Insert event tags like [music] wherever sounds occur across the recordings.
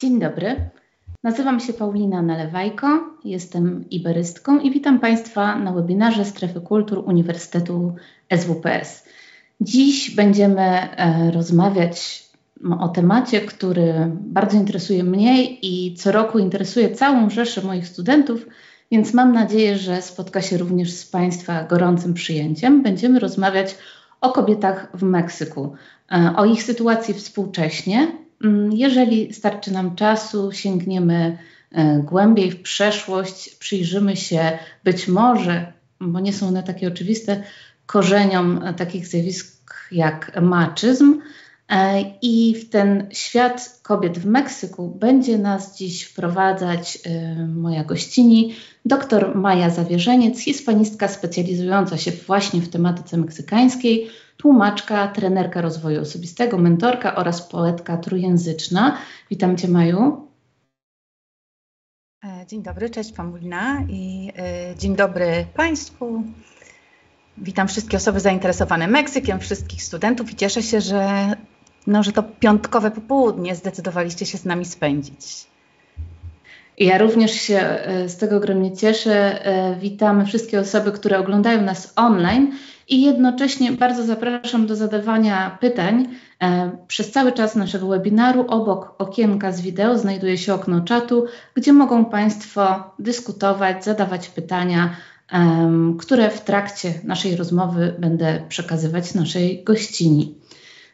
Dzień dobry. Nazywam się Paulina Nalewajko, jestem iberystką i witam Państwa na webinarze Strefy Kultur Uniwersytetu SWPS. Dziś będziemy e, rozmawiać o temacie, który bardzo interesuje mnie i co roku interesuje całą rzeszę moich studentów, więc mam nadzieję, że spotka się również z Państwa gorącym przyjęciem. Będziemy rozmawiać o kobietach w Meksyku, e, o ich sytuacji współcześnie. Mm, jeżeli starczy nam czasu, sięgniemy e, głębiej w przeszłość, przyjrzymy się być może, bo nie są one takie oczywiste, korzeniom takich zjawisk jak maczyzm, E, I w ten świat kobiet w Meksyku będzie nas dziś wprowadzać e, moja gościni, dr Maja Zawierzeniec, hispanistka specjalizująca się właśnie w tematyce meksykańskiej, tłumaczka, trenerka rozwoju osobistego, mentorka oraz poetka trójjęzyczna. Witam Cię, Maju. E, dzień dobry, cześć Paulina i dzień dobry Państwu. Witam wszystkie osoby zainteresowane Meksykiem, wszystkich studentów i cieszę się, że no, że to piątkowe popołudnie zdecydowaliście się z nami spędzić. Ja również się e, z tego ogromnie cieszę. E, witamy wszystkie osoby, które oglądają nas online i jednocześnie bardzo zapraszam do zadawania pytań. E, przez cały czas naszego webinaru obok okienka z wideo znajduje się okno czatu, gdzie mogą Państwo dyskutować, zadawać pytania, które w trakcie naszej rozmowy będę przekazywać naszej gościni.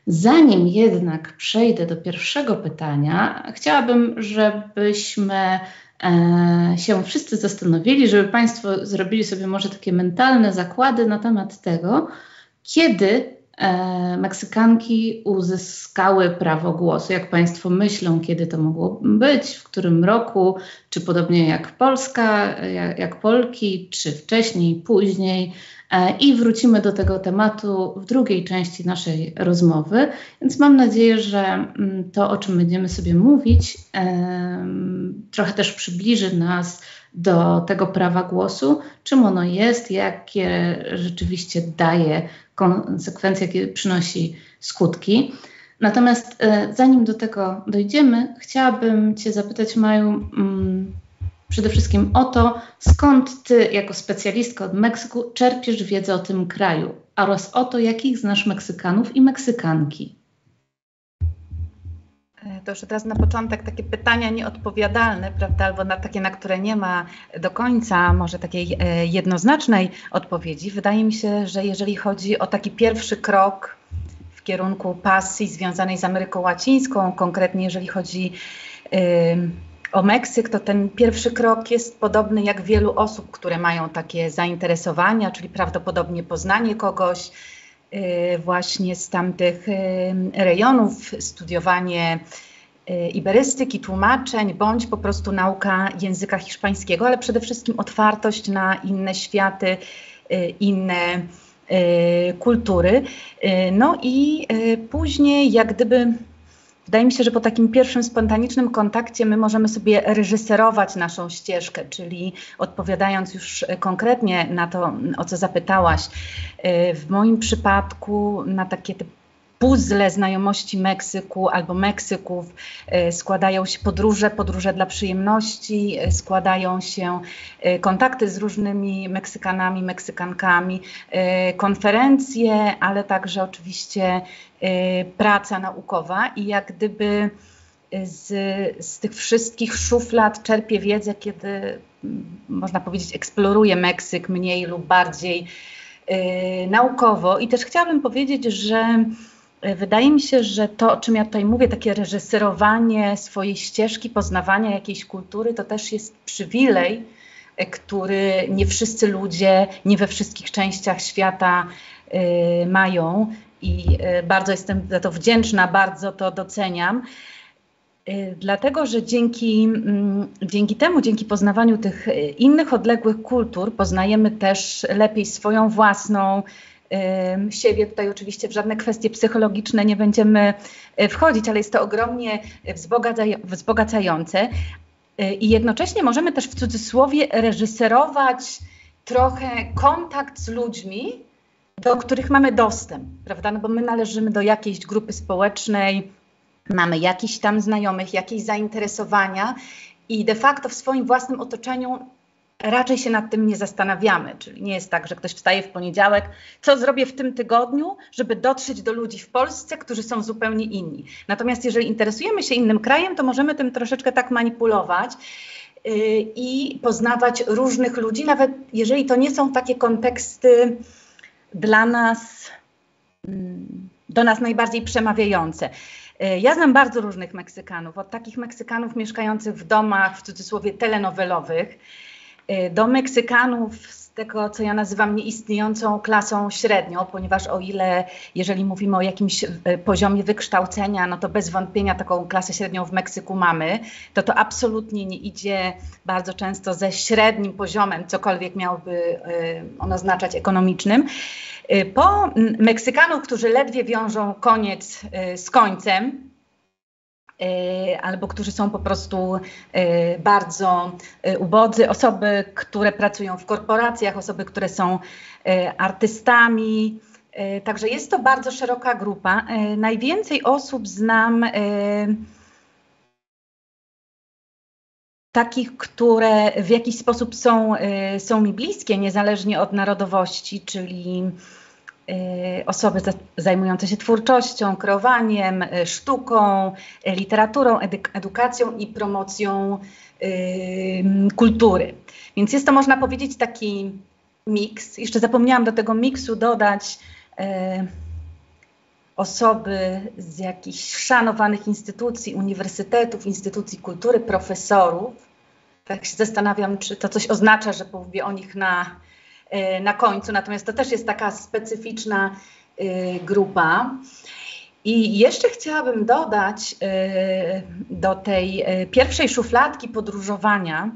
Zanim jednak przejdę do pierwszego pytania, chciałabym, żebyśmy e, się wszyscy zastanowili, żeby Państwo zrobili sobie może takie mentalne zakłady na temat tego, kiedy Meksykanki uzyskały prawo głosu. Jak Państwo myślą, kiedy to mogło być, w którym roku, czy podobnie jak Polska, jak, jak Polki, czy wcześniej, później. E, I wrócimy do tego tematu w drugiej części naszej rozmowy, więc mam nadzieję, że mm, to, o czym będziemy sobie mówić, trochę też przybliży nas do tego prawa głosu, czym ono jest, jakie rzeczywiście daje konsekwencje, jakie przynosi skutki. Natomiast e, zanim do tego dojdziemy, chciałabym Cię zapytać, Maju, mm, przede wszystkim o to, skąd ty, jako specjalistka od Meksyku, czerpiesz wiedzę o tym kraju oraz o to, jakich znasz Meksykanów i Meksykanki. E, to już teraz na początek takie pytania nieodpowiadalne, prawda, albo na takie, na które nie ma do końca może takiej e, jednoznacznej odpowiedzi. Wydaje mi się, że jeżeli chodzi o taki pierwszy krok w kierunku pasji związanej z Ameryką Łacińską, konkretnie jeżeli chodzi o Meksyk, to ten pierwszy krok jest podobny jak wielu osób, które mają takie zainteresowania, czyli prawdopodobnie poznanie kogoś właśnie z tamtych y, rejonów, studiowanie y, iberystyki, tłumaczeń, bądź po prostu nauka języka hiszpańskiego, ale przede wszystkim otwartość na inne światy, inne kultury. No i później jak gdyby Wydaje mi się, że po takim pierwszym spontanicznym kontakcie my możemy sobie reżyserować naszą ścieżkę, czyli odpowiadając już konkretnie na to, o co zapytałaś, y, w moim przypadku na takie puzzle znajomości Meksyku albo Meksyków e, składają się podróże, podróże dla przyjemności, e, składają się e, kontakty z różnymi Meksykanami, Meksykankami, konferencje, ale także oczywiście praca naukowa i jak gdyby z, z tych wszystkich szuflad czerpię wiedzę, kiedy można powiedzieć eksploruję Meksyk mniej lub bardziej naukowo. I też chciałabym powiedzieć, że Wydaje mi się, że to, o czym ja tutaj mówię, takie reżyserowanie swojej ścieżki, poznawania jakiejś kultury, to też jest przywilej, e, który nie wszyscy ludzie, nie we wszystkich częściach świata y, mają. I y, bardzo jestem za to wdzięczna, bardzo to doceniam. Dlatego, że dzięki, mm, dzięki temu, dzięki poznawaniu tych innych odległych kultur, poznajemy też lepiej swoją własną siebie. Tutaj oczywiście w żadne kwestie psychologiczne nie będziemy e, wchodzić, ale jest to ogromnie wzbogacające. E, I jednocześnie możemy też w cudzysłowie reżyserować trochę kontakt z ludźmi, do których mamy dostęp, prawda? No bo my należymy do jakiejś grupy społecznej, mamy jakiś tam znajomych, jakieś zainteresowania i de facto w swoim własnym otoczeniu raczej się nad tym nie zastanawiamy. Czyli nie jest tak, że ktoś wstaje w poniedziałek, co zrobię w tym tygodniu, żeby dotrzeć do ludzi w Polsce, którzy są zupełnie inni. Natomiast jeżeli interesujemy się innym krajem, to możemy tym troszeczkę tak manipulować yy, i poznawać różnych ludzi, nawet jeżeli to nie są takie konteksty dla nas, mm, do nas najbardziej przemawiające. Yy, ja znam bardzo różnych Meksykanów, od takich Meksykanów mieszkających w domach, w cudzysłowie, telenowelowych, do Meksykanów z tego, co ja nazywam nieistniejącą klasą średnią, ponieważ o ile, jeżeli mówimy o jakimś y, poziomie wykształcenia, no to bez wątpienia taką klasę średnią w Meksyku mamy, to to absolutnie nie idzie bardzo często ze średnim poziomem, cokolwiek miałby y, on oznaczać ekonomicznym. Po Meksykanów, którzy ledwie wiążą koniec z końcem, albo którzy są po prostu e, bardzo e, ubodzy, osoby, które pracują w korporacjach, osoby, które są artystami. Także jest to bardzo szeroka grupa. Najwięcej osób znam takich, które w jakiś sposób są, są mi bliskie, niezależnie od narodowości, czyli osoby zajmujące się twórczością, kreowaniem, y, sztuką, y, literaturą, edukacją i promocją kultury. Więc jest to, można powiedzieć, taki miks. Jeszcze zapomniałam do tego miksu dodać osoby z jakichś szanowanych instytucji, uniwersytetów, instytucji kultury, profesorów. Tak się zastanawiam, czy to coś oznacza, że mówię o nich na na końcu, natomiast to też jest taka specyficzna e, grupa. I jeszcze chciałabym dodać e, do tej pierwszej szufladki podróżowania,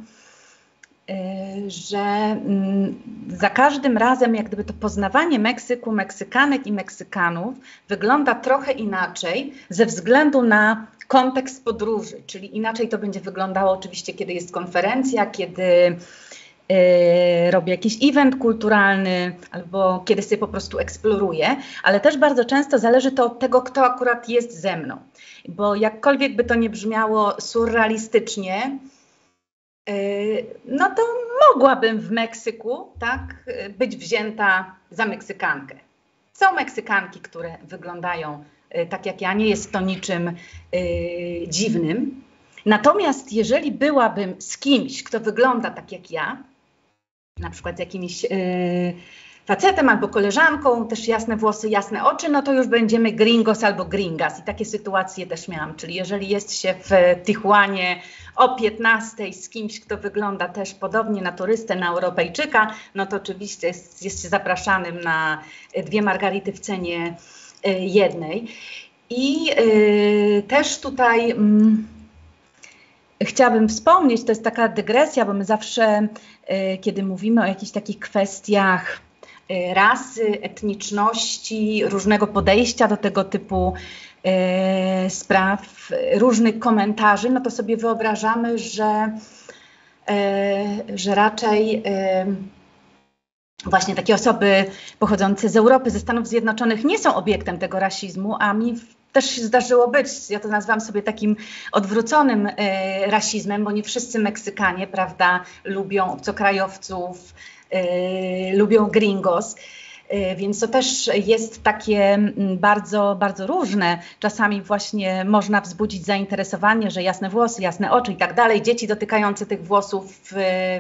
że mm, za każdym razem, jak gdyby to poznawanie Meksyku, Meksykanek i Meksykanów wygląda trochę inaczej ze względu na kontekst podróży, czyli inaczej to będzie wyglądało oczywiście, kiedy jest konferencja, kiedy robię jakiś event kulturalny albo kiedy sobie po prostu eksploruję, ale też bardzo często zależy to od tego, kto akurat jest ze mną. Bo jakkolwiek by to nie brzmiało surrealistycznie, yy, no to mogłabym w Meksyku tak, być wzięta za Meksykankę. Są Meksykanki, które wyglądają yy, tak jak ja, nie jest to niczym dziwnym. Natomiast jeżeli byłabym z kimś, kto wygląda tak jak ja, na przykład z jakimś yy, facetem albo koleżanką, też jasne włosy, jasne oczy, no to już będziemy gringos albo gringas. I takie sytuacje też miałam. Czyli jeżeli jest się w Tijuanie o 15 z kimś, kto wygląda też podobnie na turystę, na Europejczyka, no to oczywiście jest, jest się zapraszanym na dwie margarity w cenie yy, jednej. I yy, też tutaj. Mm, chciałabym wspomnieć, to jest taka dygresja, bo my zawsze, e, kiedy mówimy o jakichś takich kwestiach e, rasy, etniczności, różnego podejścia do tego typu e, spraw, różnych komentarzy, no to sobie wyobrażamy, że, że raczej właśnie takie osoby pochodzące z Europy, ze Stanów Zjednoczonych nie są obiektem tego rasizmu, a mi też się zdarzyło być, ja to nazywam sobie takim odwróconym e, rasizmem, bo nie wszyscy Meksykanie, prawda, lubią obcokrajowców, e, lubią gringos. E, więc to też jest takie bardzo, bardzo różne. Czasami właśnie można wzbudzić zainteresowanie, że jasne włosy, jasne oczy i tak dalej, dzieci dotykające tych włosów w,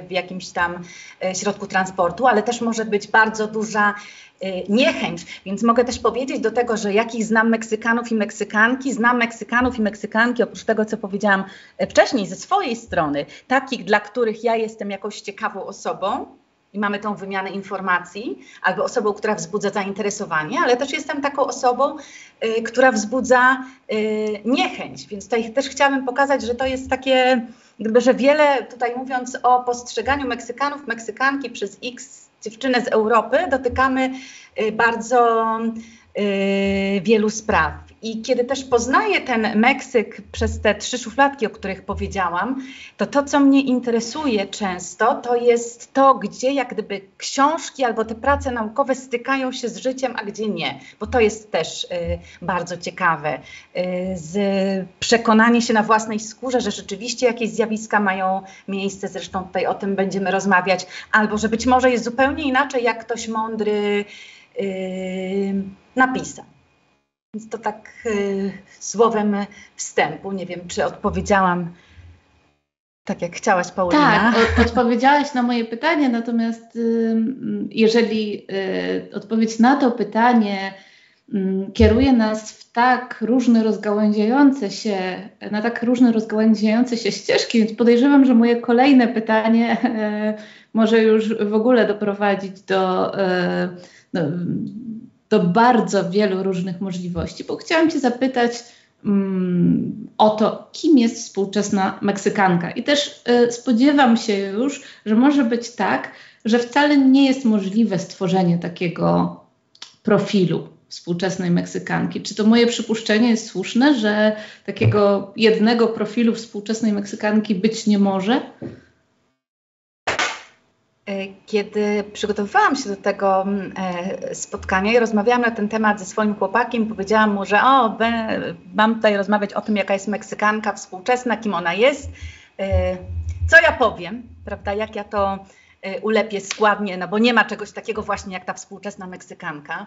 w jakimś tam e, środku transportu, ale też może być bardzo duża e, niechęć. Więc mogę też powiedzieć do tego, że jakich znam Meksykanów i Meksykanki, znam Meksykanów i Meksykanki, oprócz tego, co powiedziałam wcześniej, ze swojej strony, takich, dla których ja jestem jakąś ciekawą osobą, i mamy tą wymianę informacji, albo osobą, która wzbudza zainteresowanie, ale też jestem taką osobą, y, która wzbudza y, niechęć. Więc tutaj też chciałabym pokazać, że to jest takie, jakby, że wiele, tutaj mówiąc o postrzeganiu Meksykanów, Meksykanki przez X dziewczynę z Europy, dotykamy y, bardzo y, wielu spraw. I kiedy też poznaję ten Meksyk przez te trzy szufladki, o których powiedziałam, to to, co mnie interesuje często, to jest to, gdzie jak gdyby książki albo te prace naukowe stykają się z życiem, a gdzie nie. Bo to jest też y, bardzo ciekawe. Y, z przekonanie się na własnej skórze, że rzeczywiście jakieś zjawiska mają miejsce, zresztą tutaj o tym będziemy rozmawiać, albo że być może jest zupełnie inaczej, jak ktoś mądry yy, napisał. Więc to tak yy, słowem wstępu. Nie wiem, czy odpowiedziałam tak, jak chciałaś, Paulina. Tak, odpowiedziałaś na moje pytanie, natomiast yy, jeżeli y, odpowiedź na to pytanie mm, kieruje nas w tak różne rozgałęziające się, na tak różne rozgałęziające się ścieżki, więc podejrzewam, że moje kolejne pytanie e, może już w ogóle doprowadzić do, e, do, bardzo wielu różnych możliwości, bo chciałam Cię zapytać um, o to, kim jest współczesna Meksykanka. I też e, spodziewam się już, że może być tak, że wcale nie jest możliwe stworzenie takiego profilu współczesnej Meksykanki. Czy to moje przypuszczenie jest słuszne, że takiego jednego profilu współczesnej Meksykanki być nie może? E, kiedy przygotowywałam się do tego mm, e, spotkania i rozmawiałam na ten temat ze swoim chłopakiem, powiedziałam mu, że o, mam tutaj rozmawiać o tym, jaka jest Meksykanka współczesna, kim ona jest. E, co ja powiem, prawda, jak ja to ulepię składnie, no bo nie ma czegoś takiego właśnie jak ta współczesna Meksykanka,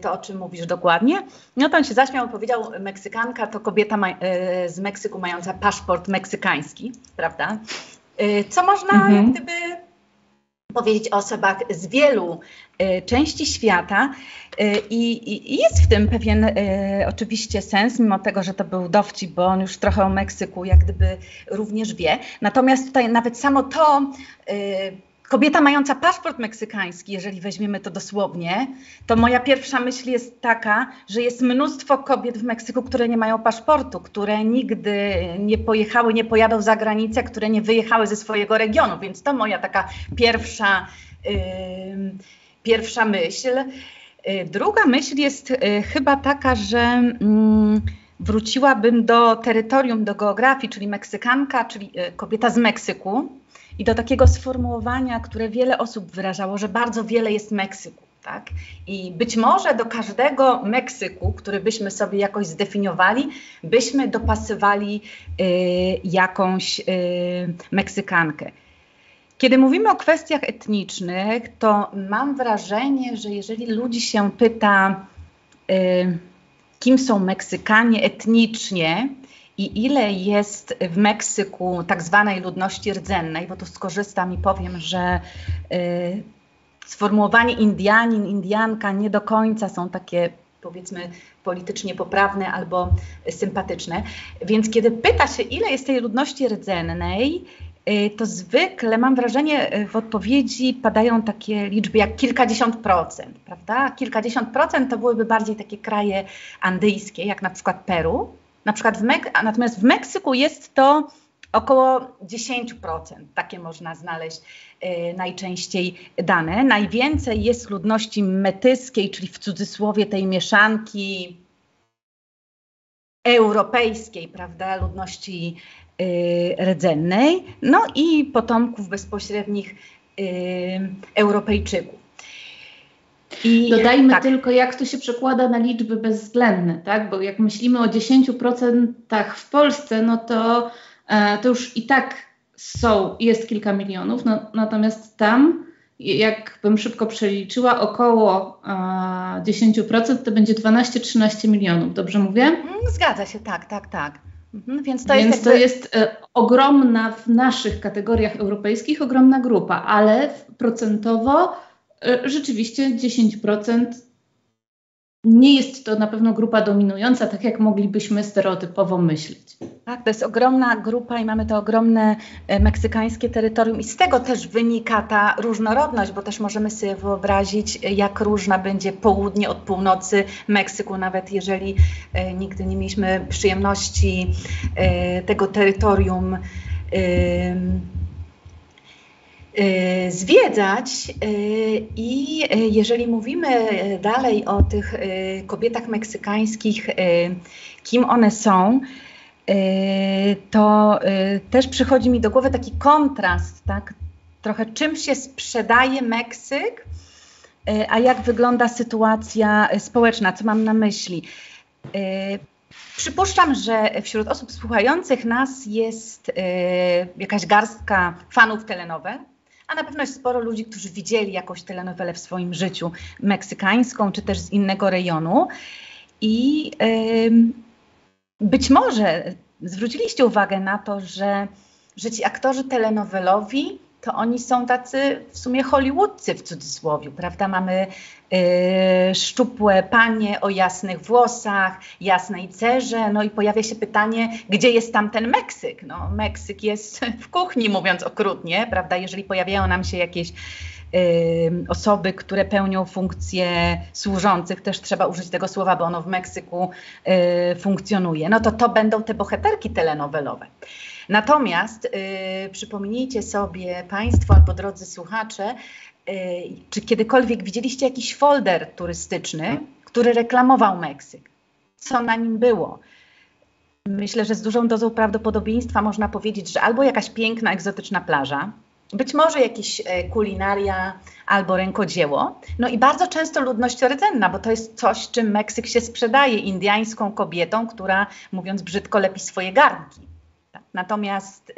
to o czym mówisz dokładnie. No to on się zaśmiał i powiedział, Meksykanka to kobieta z Meksyku mająca paszport meksykański, prawda? Co można mhm. gdyby powiedzieć o osobach z wielu y, części świata y, i, jest w tym pewien y, oczywiście sens, mimo tego, że to był dowcip, bo on już trochę o Meksyku jak gdyby również wie. Natomiast tutaj nawet samo to kobieta mająca paszport meksykański, jeżeli weźmiemy to dosłownie, to moja pierwsza myśl jest taka, że jest mnóstwo kobiet w Meksyku, które nie mają paszportu, które nigdy nie pojechały, nie pojadą za granicę, które nie wyjechały ze swojego regionu, więc to moja taka pierwsza, yy, pierwsza myśl. Yy, druga myśl jest yy, chyba taka, że mm, wróciłabym do terytorium, do geografii, czyli Meksykanka, czyli y, kobieta z Meksyku i do takiego sformułowania, które wiele osób wyrażało, że bardzo wiele jest Meksyku. Tak? I być może do każdego Meksyku, który byśmy sobie jakoś zdefiniowali, byśmy dopasywali y, jakąś y, Meksykankę. Kiedy mówimy o kwestiach etnicznych, to mam wrażenie, że jeżeli ludzi się pyta, y, kim są Meksykanie etnicznie, i ile jest w Meksyku tak zwanej ludności rdzennej, bo tu skorzystam i powiem, że y, sformułowanie Indianin, Indianka nie do końca są takie powiedzmy politycznie poprawne albo sympatyczne. Więc kiedy pyta się, ile jest tej ludności rdzennej, y, to zwykle mam wrażenie, y, w odpowiedzi padają takie liczby jak kilkadziesiąt procent, prawda? Kilkadziesiąt procent to byłyby bardziej takie kraje andyjskie, jak na przykład Peru, na przykład w Mek natomiast w Meksyku jest to około 10%, takie można znaleźć y, najczęściej dane. Najwięcej jest ludności metyskiej, czyli w cudzysłowie tej mieszanki europejskiej, prawda, ludności y, rdzennej, no i potomków bezpośrednich y, Europejczyków. I Dodajmy tak. tylko, jak to się przekłada na liczby bezwzględne, tak? Bo jak myślimy o 10% w Polsce, no to, e, to już i tak są, jest kilka milionów, no, natomiast tam, jakbym szybko przeliczyła, około e, 10% to będzie 12-13 milionów, dobrze mówię? Mhm, zgadza się, tak, tak, tak. Mhm, więc to Więc jest, jakby... to jest e, ogromna w naszych kategoriach europejskich, ogromna grupa, ale procentowo rzeczywiście 10% nie jest to na pewno grupa dominująca, tak jak moglibyśmy stereotypowo myśleć. Tak, to jest ogromna grupa i mamy to ogromne e, meksykańskie terytorium i z tego też wynika ta różnorodność, bo też możemy sobie wyobrazić, jak różna będzie południe od północy Meksyku, nawet jeżeli e, nigdy nie mieliśmy przyjemności e, tego terytorium zwiedzać i jeżeli mówimy dalej o tych kobietach meksykańskich, kim one są, to też przychodzi mi do głowy taki kontrast, tak? Trochę czym się sprzedaje Meksyk, a jak wygląda sytuacja społeczna, co mam na myśli. Przypuszczam, że wśród osób słuchających nas jest jakaś garstka fanów telenowe, a na pewno jest sporo ludzi, którzy widzieli jakąś telenowelę w swoim życiu, meksykańską czy też z innego rejonu. I być może zwróciliście uwagę na to, że, że ci aktorzy telenowelowi to oni są tacy w sumie hollywoodcy w cudzysłowie, prawda? Mamy yy, szczupłe panie o jasnych włosach, jasnej cerze, no i pojawia się pytanie, gdzie jest tam ten Meksyk? No, Meksyk jest [laughs] w kuchni, mówiąc okrutnie, prawda? Jeżeli pojawiają nam się jakieś yy, osoby, które pełnią funkcje służących, też trzeba użyć tego słowa, bo ono w Meksyku yy, funkcjonuje, no to to będą te bohaterki telenowelowe. Natomiast y, przypomnijcie sobie Państwo albo drodzy słuchacze, y, czy kiedykolwiek widzieliście jakiś folder turystyczny, który reklamował Meksyk? Co na nim było? Myślę, że z dużą dozą prawdopodobieństwa można powiedzieć, że albo jakaś piękna, egzotyczna plaża, być może jakieś e, kulinaria albo rękodzieło. No i bardzo często ludność rdzenna, bo to jest coś, czym Meksyk się sprzedaje indiańską kobietą, która, mówiąc brzydko, lepi swoje garnki. Natomiast y,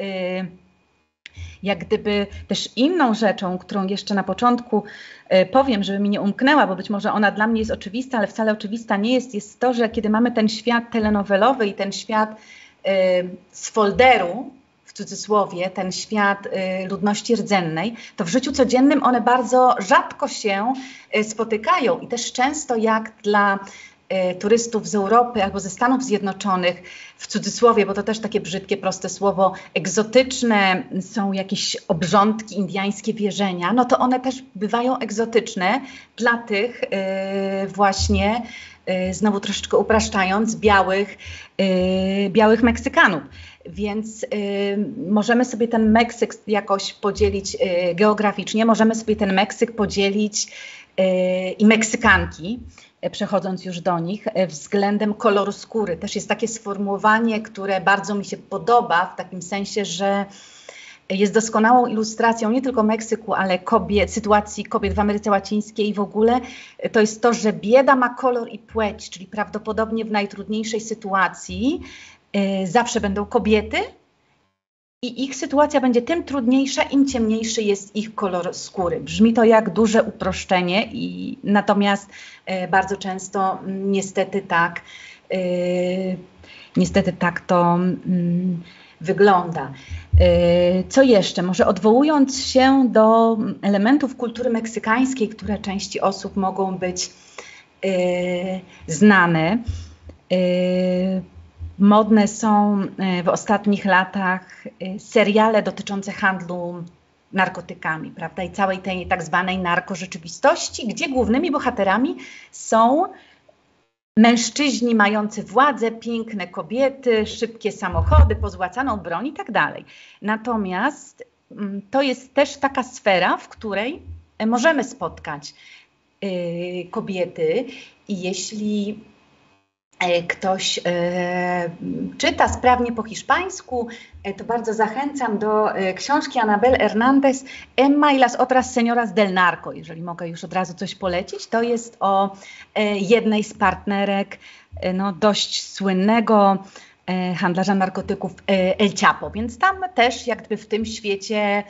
jak gdyby też inną rzeczą, którą jeszcze na początku y, powiem, żeby mi nie umknęła, bo być może ona dla mnie jest oczywista, ale wcale oczywista nie jest, jest to, że kiedy mamy ten świat telenowelowy i ten świat y, z folderu, w cudzysłowie, ten świat ludności rdzennej, to w życiu codziennym one bardzo rzadko się spotykają i też często jak dla turystów z Europy albo ze Stanów Zjednoczonych, w cudzysłowie, bo to też takie brzydkie, proste słowo, egzotyczne są jakieś obrządki, indiańskie wierzenia, no to one też bywają egzotyczne dla tych yy, właśnie, yy, znowu troszeczkę upraszczając, białych, białych Meksykanów. Więc y, możemy sobie ten Meksyk jakoś podzielić y, geograficznie, możemy sobie ten Meksyk podzielić y, i Meksykanki przechodząc już do nich, e, względem koloru skóry. Też jest takie sformułowanie, które bardzo mi się podoba, w takim sensie, że jest doskonałą ilustracją nie tylko Meksyku, ale kobiet, sytuacji kobiet w Ameryce Łacińskiej i w ogóle. To jest to, że bieda ma kolor i płeć, czyli prawdopodobnie w najtrudniejszej sytuacji y, zawsze będą kobiety, i ich sytuacja będzie tym trudniejsza, im ciemniejszy jest ich kolor skóry. Brzmi to jak duże uproszczenie, i natomiast e, bardzo często mm, niestety tak, e, niestety tak to mm, wygląda. E, co jeszcze? Może odwołując się do elementów kultury meksykańskiej, które części osób mogą być znane. Modne są e, w ostatnich latach e, seriale dotyczące handlu narkotykami, prawda? I całej tej tak zwanej narkorzeczywistości, gdzie głównymi bohaterami są mężczyźni mający władzę, piękne kobiety, szybkie samochody, pozłacaną broń i tak dalej. Natomiast mm, to jest też taka sfera, w której e, możemy spotkać kobiety i jeśli ktoś e, czyta sprawnie po hiszpańsku, e, to bardzo zachęcam do książki Anabel Hernández Emma y las otras señoras del narco, jeżeli mogę już od razu coś polecić. To jest o jednej z partnerek no, dość słynnego handlarza narkotyków El Chapo, więc tam też jak gdyby w tym świecie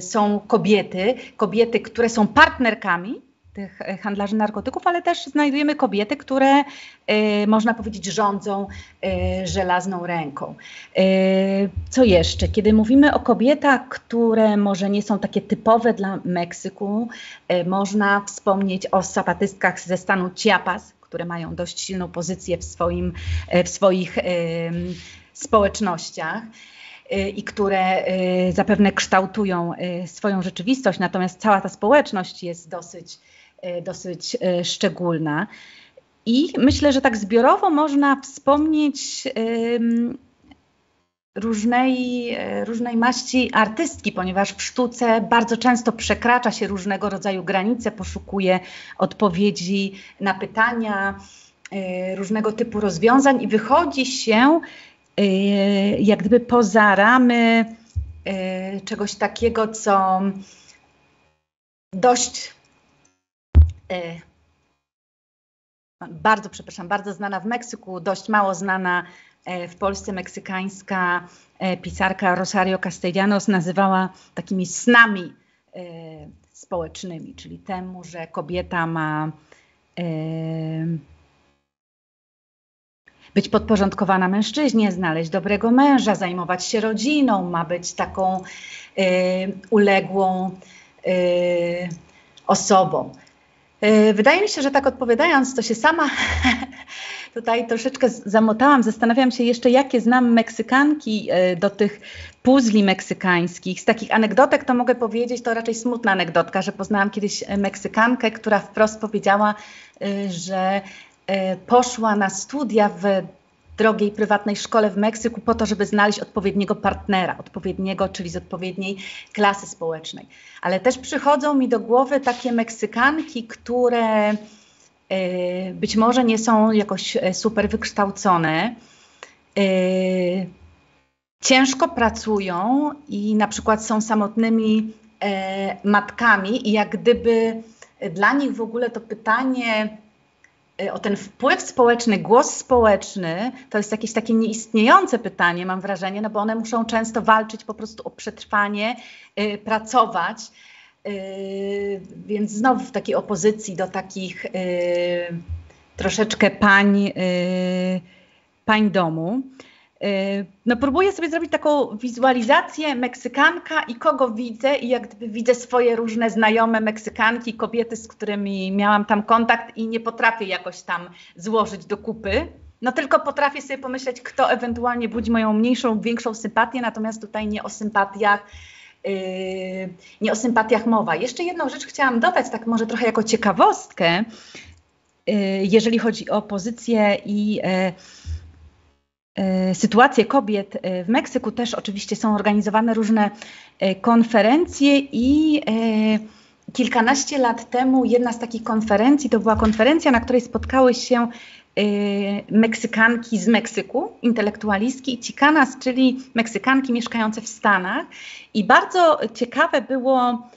są kobiety, kobiety, które są partnerkami tych e, handlarzy narkotyków, ale też znajdujemy kobiety, które y, można powiedzieć rządzą y, żelazną ręką. Y, co jeszcze? Kiedy mówimy o kobietach, które może nie są takie typowe dla Meksyku, można wspomnieć o zapatystkach ze stanu Chiapas, które mają dość silną pozycję w, swoim, w swoich społecznościach i które zapewne kształtują swoją rzeczywistość, natomiast cała ta społeczność jest dosyć dosyć e, szczególna. I myślę, że tak zbiorowo można wspomnieć różnej, e, różnej maści artystki, ponieważ w sztuce bardzo często przekracza się różnego rodzaju granice, poszukuje odpowiedzi na pytania, e, różnego typu rozwiązań i wychodzi się e, jak gdyby poza ramy czegoś takiego, co dość bardzo, przepraszam, bardzo znana w Meksyku, dość mało znana E, w Polsce meksykańska e, pisarka Rosario Castellanos nazywała takimi snami e, społecznymi, czyli temu, że kobieta ma być podporządkowana mężczyźnie, znaleźć dobrego męża, zajmować się rodziną, ma być taką uległą osobą. Wydaje mi się, że tak odpowiadając, to się sama [laughs] tutaj troszeczkę zamotałam. Zastanawiam się jeszcze, jakie znam Meksykanki e, do tych puzli meksykańskich. Z takich anegdotek to mogę powiedzieć, to raczej smutna anegdotka, że poznałam kiedyś e, Meksykankę, która wprost powiedziała, e, że poszła na studia w drogiej prywatnej szkole w Meksyku po to, żeby znaleźć odpowiedniego partnera, odpowiedniego, czyli z odpowiedniej klasy społecznej. Ale też przychodzą mi do głowy takie Meksykanki, które E, być może nie są jakoś e, super wykształcone, e, ciężko pracują i na przykład są samotnymi matkami i jak gdyby dla nich w ogóle to pytanie o ten wpływ społeczny, głos społeczny, to jest jakieś takie nieistniejące pytanie, mam wrażenie, no bo one muszą często walczyć po prostu o przetrwanie, pracować. Yy, więc znowu w takiej opozycji do takich troszeczkę pań, pań domu. No próbuję sobie zrobić taką wizualizację Meksykanka i kogo widzę i jak gdyby widzę swoje różne znajome Meksykanki, kobiety, z którymi miałam tam kontakt i nie potrafię jakoś tam złożyć do kupy. No tylko potrafię sobie pomyśleć, kto ewentualnie budzi moją mniejszą, większą sympatię, natomiast tutaj nie o sympatiach Yy, nie o sympatiach mowa. Jeszcze jedną rzecz chciałam dodać, tak może trochę jako ciekawostkę, yy, jeżeli chodzi o pozycję i yy, sytuację kobiet w Meksyku. Też oczywiście są organizowane różne konferencje i kilkanaście lat temu jedna z takich konferencji to była konferencja, na której spotkały się Meksykanki z Meksyku, intelektualistki i Chicanas, czyli Meksykanki mieszkające w Stanach. I bardzo ciekawe było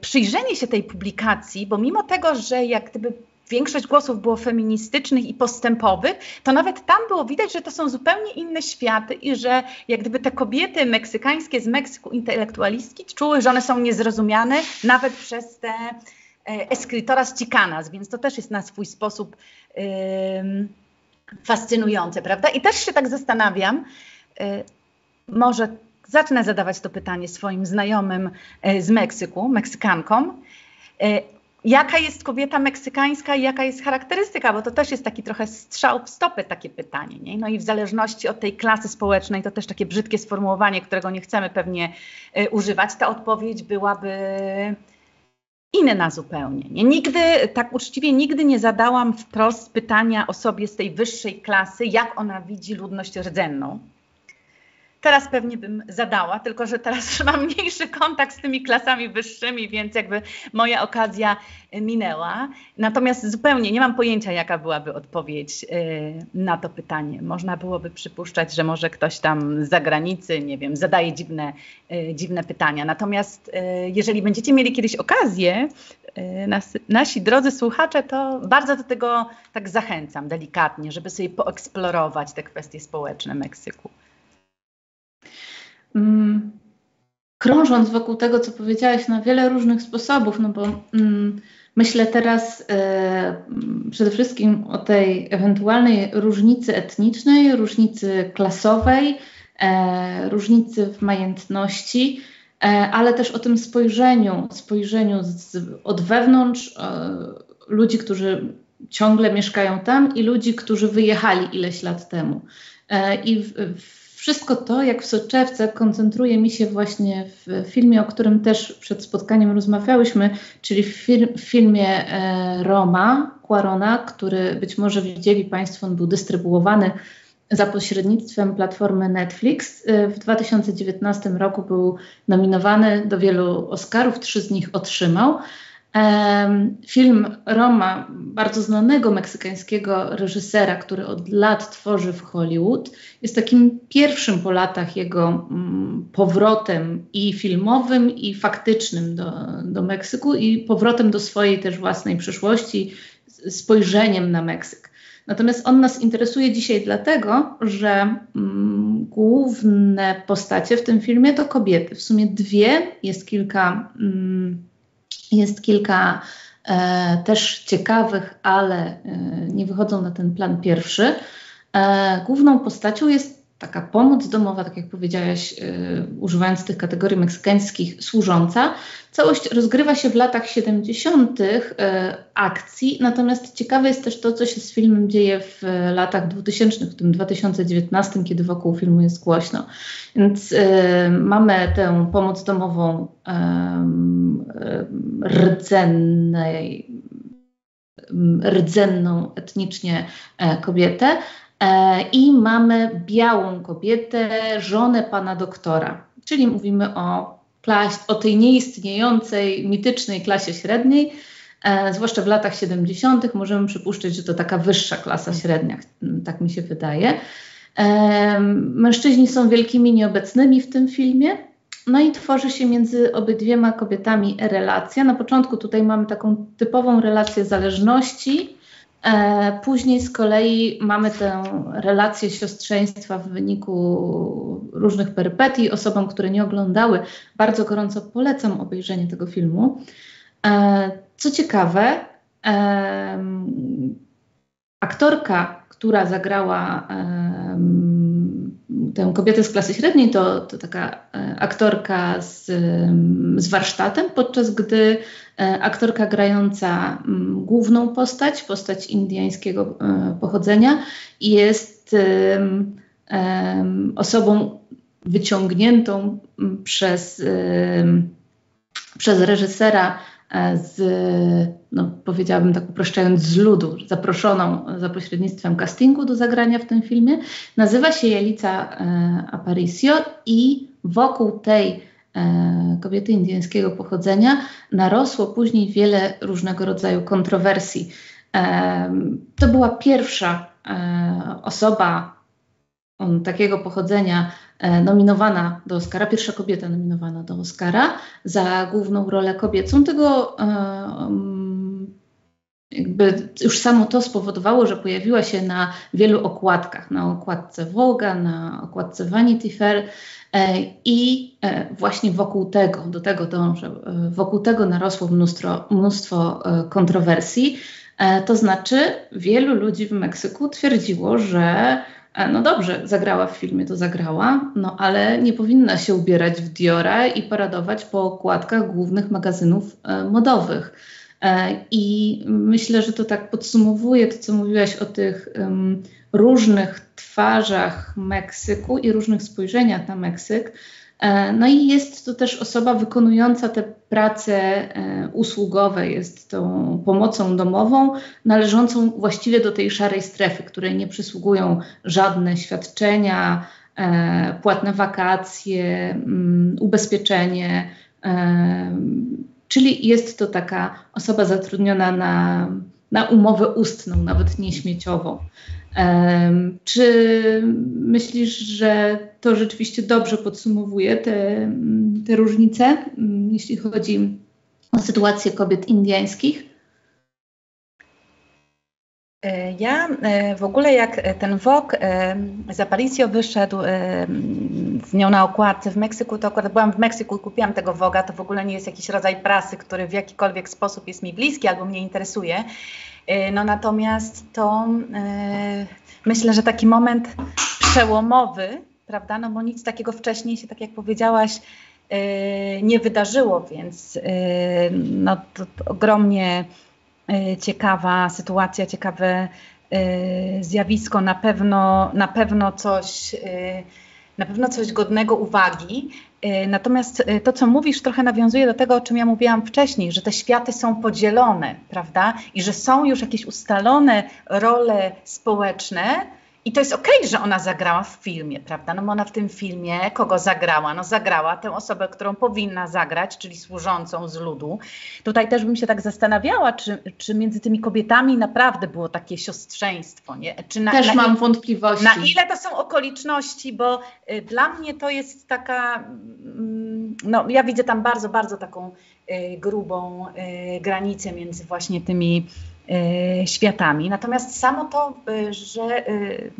przyjrzenie się tej publikacji, bo mimo tego, że jak gdyby większość głosów było feministycznych i postępowych, to nawet tam było widać, że to są zupełnie inne światy i że jak gdyby te kobiety meksykańskie z Meksyku, intelektualistki, czuły, że one są niezrozumiane nawet przez te E, Escritoras Chicanas, więc to też jest na swój sposób fascynujące, prawda? I też się tak zastanawiam, e, może zacznę zadawać to pytanie swoim znajomym e, z Meksyku, Meksykankom. Jaka jest kobieta meksykańska i jaka jest charakterystyka? Bo to też jest taki trochę strzał w stopę takie pytanie. Nie? No i w zależności od tej klasy społecznej, to też takie brzydkie sformułowanie, którego nie chcemy pewnie używać, ta odpowiedź byłaby inna zupełnie. Nie? Nigdy, tak uczciwie, nigdy nie zadałam wprost pytania osobie z tej wyższej klasy, jak ona widzi ludność rdzenną. Teraz pewnie bym zadała, tylko że teraz [laughs] mam mniejszy kontakt z tymi klasami wyższymi, więc jakby moja okazja minęła. Natomiast zupełnie nie mam pojęcia, jaka byłaby odpowiedź y, na to pytanie. Można byłoby przypuszczać, że może ktoś tam z zagranicy, nie wiem, zadaje dziwne, y, dziwne pytania. Natomiast y, jeżeli będziecie mieli kiedyś okazję, nas, nasi drodzy słuchacze, to bardzo do tego tak zachęcam delikatnie, żeby sobie poeksplorować te kwestie społeczne Meksyku. Mm, krążąc wokół tego, co powiedziałaś na wiele różnych sposobów, no bo mm, myślę teraz e, przede wszystkim o tej ewentualnej różnicy etnicznej, różnicy klasowej, e, różnicy w majętności, e, ale też o tym spojrzeniu, spojrzeniu z, od wewnątrz e, ludzi, którzy ciągle mieszkają tam i ludzi, którzy wyjechali ileś lat temu. E, I w, w wszystko to, jak w soczewce, koncentruje mi się właśnie w filmie, o którym też przed spotkaniem rozmawiałyśmy, czyli w, w filmie e, Roma, Quarona, który być może widzieli Państwo, on był dystrybuowany za pośrednictwem platformy Netflix. W 2019 roku był nominowany do wielu Oscarów, trzy z nich otrzymał. Film Roma, bardzo znanego meksykańskiego reżysera, który od lat tworzy w Hollywood, jest takim pierwszym po latach jego mm, powrotem i filmowym, i faktycznym do, do Meksyku, i powrotem do swojej też własnej przyszłości, spojrzeniem na Meksyk. Natomiast on nas interesuje dzisiaj dlatego, że mm, główne postacie w tym filmie to kobiety. W sumie dwie, jest kilka. Mm, jest kilka e, też ciekawych, ale e, nie wychodzą na ten plan pierwszy. E, główną postacią jest taka pomoc domowa, tak jak powiedziałaś, yy, używając tych kategorii meksykańskich, służąca. Całość rozgrywa się w latach 70. Yy, akcji, natomiast ciekawe jest też to, co się z filmem dzieje w yy, latach 2000, w tym 2019, kiedy wokół filmu jest głośno. Więc mamy tę pomoc domową rdzennej, rdzenną etnicznie e, kobietę, I mamy białą kobietę, żonę pana doktora, czyli mówimy o, klas, o tej nieistniejącej, mitycznej klasie średniej, e, zwłaszcza w latach 70. możemy przypuszczać, że to taka wyższa klasa średnia, tak mi się wydaje. E, mężczyźni są wielkimi nieobecnymi w tym filmie. No i tworzy się między obydwiema kobietami relacja. Na początku tutaj mamy taką typową relację zależności, E, później z kolei mamy tę relację siostrzeństwa w wyniku różnych perypetii. Osobom, które nie oglądały, bardzo gorąco polecam obejrzenie tego filmu. E, co ciekawe, aktorka, która zagrała tę kobietę z klasy średniej, to, to taka e, aktorka z, z warsztatem, podczas gdy e, aktorka grająca główną postać, postać indyjskiego e, pochodzenia, jest osobą wyciągniętą przez, przez reżysera z, no, powiedziałabym tak upraszczając, z ludu, zaproszoną za pośrednictwem castingu do zagrania w tym filmie. Nazywa się Jelica e, Aparicio i wokół tej e, kobiety indyjskiego pochodzenia narosło później wiele różnego rodzaju kontrowersji. E, to była pierwsza e, osoba takiego pochodzenia e, nominowana do Oscara, pierwsza kobieta nominowana do Oscara za główną rolę kobiecą. Tego e, mm, jakby już samo to spowodowało, że pojawiła się na wielu okładkach, na okładce Vogue, na okładce Vanity Fair e, i właśnie wokół tego, do tego dążę, wokół tego narosło mnóstwo, mnóstwo kontrowersji. To znaczy wielu ludzi w Meksyku twierdziło, że no dobrze, zagrała w filmie, to zagrała, no ale nie powinna się ubierać w Diora i paradować po okładkach głównych magazynów e, modowych. E, I myślę, że to tak podsumowuje to, co mówiłaś o tych różnych twarzach Meksyku i różnych spojrzeniach na Meksyk. E, no i jest to też osoba wykonująca te prace e, usługowe, jest tą pomocą domową, należącą właściwie do tej szarej strefy, której nie przysługują żadne świadczenia, e, płatne wakacje, mm, ubezpieczenie. Czyli jest to taka osoba zatrudniona na, na umowę ustną, nawet nie śmieciową. Czy myślisz, że to rzeczywiście dobrze podsumowuje te, te różnice, mm, jeśli chodzi o sytuację kobiet indyjskich? E, ja e, w ogóle jak ten Vogue e, z Aparicio wyszedł z nią na okładce w Meksyku, to akurat byłam w Meksyku i kupiłam tego Voga, to w ogóle nie jest jakiś rodzaj prasy, który w jakikolwiek sposób jest mi bliski albo mnie interesuje. E, no natomiast to e, myślę, że taki moment przełomowy, prawda, no bo nic takiego wcześniej się, tak jak powiedziałaś, e, nie wydarzyło, więc no to, to ogromnie ciekawa sytuacja, ciekawe zjawisko, na pewno, na pewno coś na pewno coś godnego uwagi. Natomiast to, co mówisz, trochę nawiązuje do tego, o czym ja mówiłam wcześniej, że te światy są podzielone, prawda? I że są już jakieś ustalone role społeczne I to jest okej, okay, że ona zagrała w filmie, prawda? No bo ona w tym filmie kogo zagrała? No zagrała tę osobę, którą powinna zagrać, czyli służącą z ludu. Tutaj też bym się tak zastanawiała, czy, czy między tymi kobietami naprawdę było takie siostrzeństwo, nie? Czy na, też na mam wątpliwości. Na ile to są okoliczności, bo y, dla mnie to jest taka, mm, no ja widzę tam bardzo, bardzo taką y, grubą y, granicę między właśnie tymi światami. Natomiast samo to, y, że y,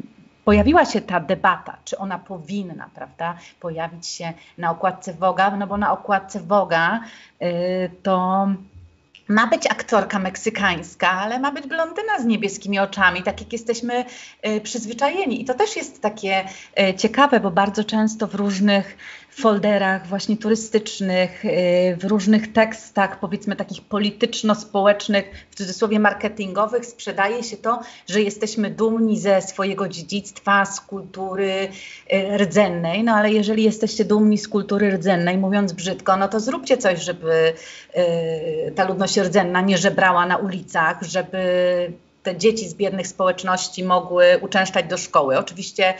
pojawiła się ta debata, czy ona powinna, prawda, pojawić się na okładce Woga, no bo na okładce Woga to ma być aktorka meksykańska, ale ma być blondyna z niebieskimi oczami, tak jak jesteśmy przyzwyczajeni. I to też jest takie ciekawe, bo bardzo często w różnych folderach właśnie turystycznych, y, w różnych tekstach, powiedzmy takich polityczno-społecznych, w cudzysłowie marketingowych, sprzedaje się to, że jesteśmy dumni ze swojego dziedzictwa, z kultury y, rdzennej. No ale jeżeli jesteście dumni z kultury rdzennej, mówiąc brzydko, no to zróbcie coś, żeby y, ta ludność rdzenna nie żebrała na ulicach, żeby te dzieci z biednych społeczności mogły uczęszczać do szkoły. Oczywiście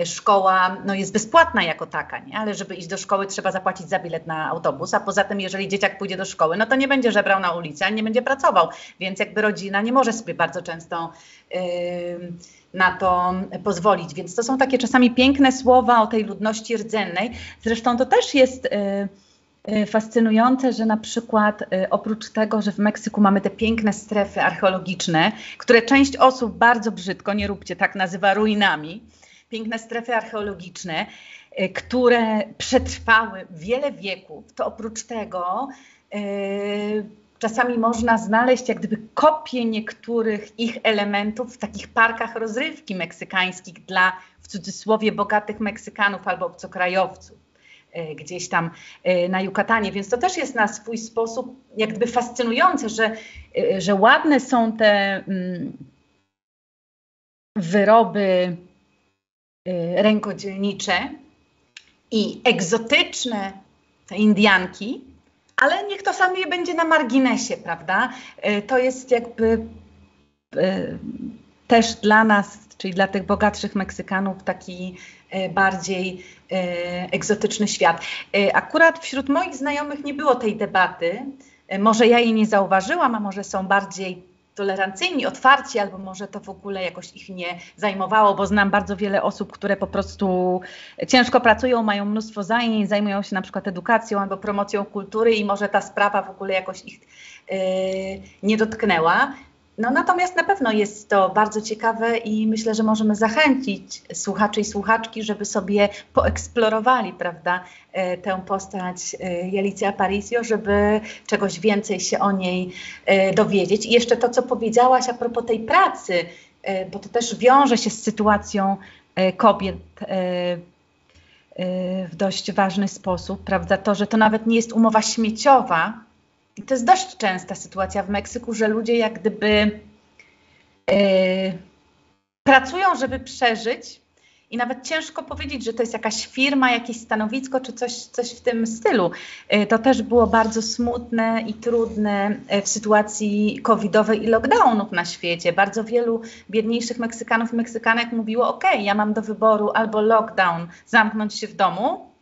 e, szkoła no, jest bezpłatna jako taka, nie? ale żeby iść do szkoły trzeba zapłacić za bilet na autobus, a poza tym jeżeli dzieciak pójdzie do szkoły, no to nie będzie żebrał na ulicy, ani nie będzie pracował, więc jakby rodzina nie może sobie bardzo często yy, na to pozwolić. Więc to są takie czasami piękne słowa o tej ludności rdzennej. Zresztą to też jest... Yy, fascynujące, że na przykład y, oprócz tego, że w Meksyku mamy te piękne strefy archeologiczne, które część osób bardzo brzydko, nie róbcie tak, nazywa ruinami, piękne strefy archeologiczne, y, które przetrwały wiele wieków, to oprócz tego czasami można znaleźć jak gdyby kopie niektórych ich elementów w takich parkach rozrywki meksykańskich dla w cudzysłowie bogatych Meksykanów albo obcokrajowców. E, gdzieś tam e, na Jukatanie, więc to też jest na swój sposób jak gdyby fascynujące, że, e, że ładne są te mm, wyroby rękodzielnicze i egzotyczne te Indianki, ale niech to sobie będzie na marginesie, prawda? To jest jakby też dla nas, czyli dla tych bogatszych Meksykanów, taki E, bardziej e, egzotyczny świat. E, akurat wśród moich znajomych nie było tej debaty. Może ja jej nie zauważyłam, a może są bardziej tolerancyjni, otwarci, albo może to w ogóle jakoś ich nie zajmowało, bo znam bardzo wiele osób, które po prostu ciężko pracują, mają mnóstwo zajęć, zajmują się na przykład edukacją albo promocją kultury i może ta sprawa w ogóle jakoś ich yy, nie dotknęła. No natomiast na pewno jest to bardzo ciekawe i myślę, że możemy zachęcić słuchaczy i słuchaczki, żeby sobie poeksplorowali, prawda, e, tę postać e, Jelicy Aparicio, żeby czegoś więcej się o niej e, dowiedzieć. I jeszcze to, co powiedziałaś a propos tej pracy, bo to też wiąże się z sytuacją kobiet w dość ważny sposób, prawda, to, że to nawet nie jest umowa śmieciowa, i to jest dość częsta sytuacja w Meksyku, że ludzie jak gdyby yy, pracują, żeby przeżyć, i nawet ciężko powiedzieć, że to jest jakaś firma, jakieś stanowisko czy coś, coś w tym stylu. E, to też było bardzo smutne i trudne e, w sytuacji covidowej i lockdownów na świecie. Bardzo wielu biedniejszych Meksykanów i Meksykanek mówiło: OK, ja mam do wyboru albo lockdown, zamknąć się w domu,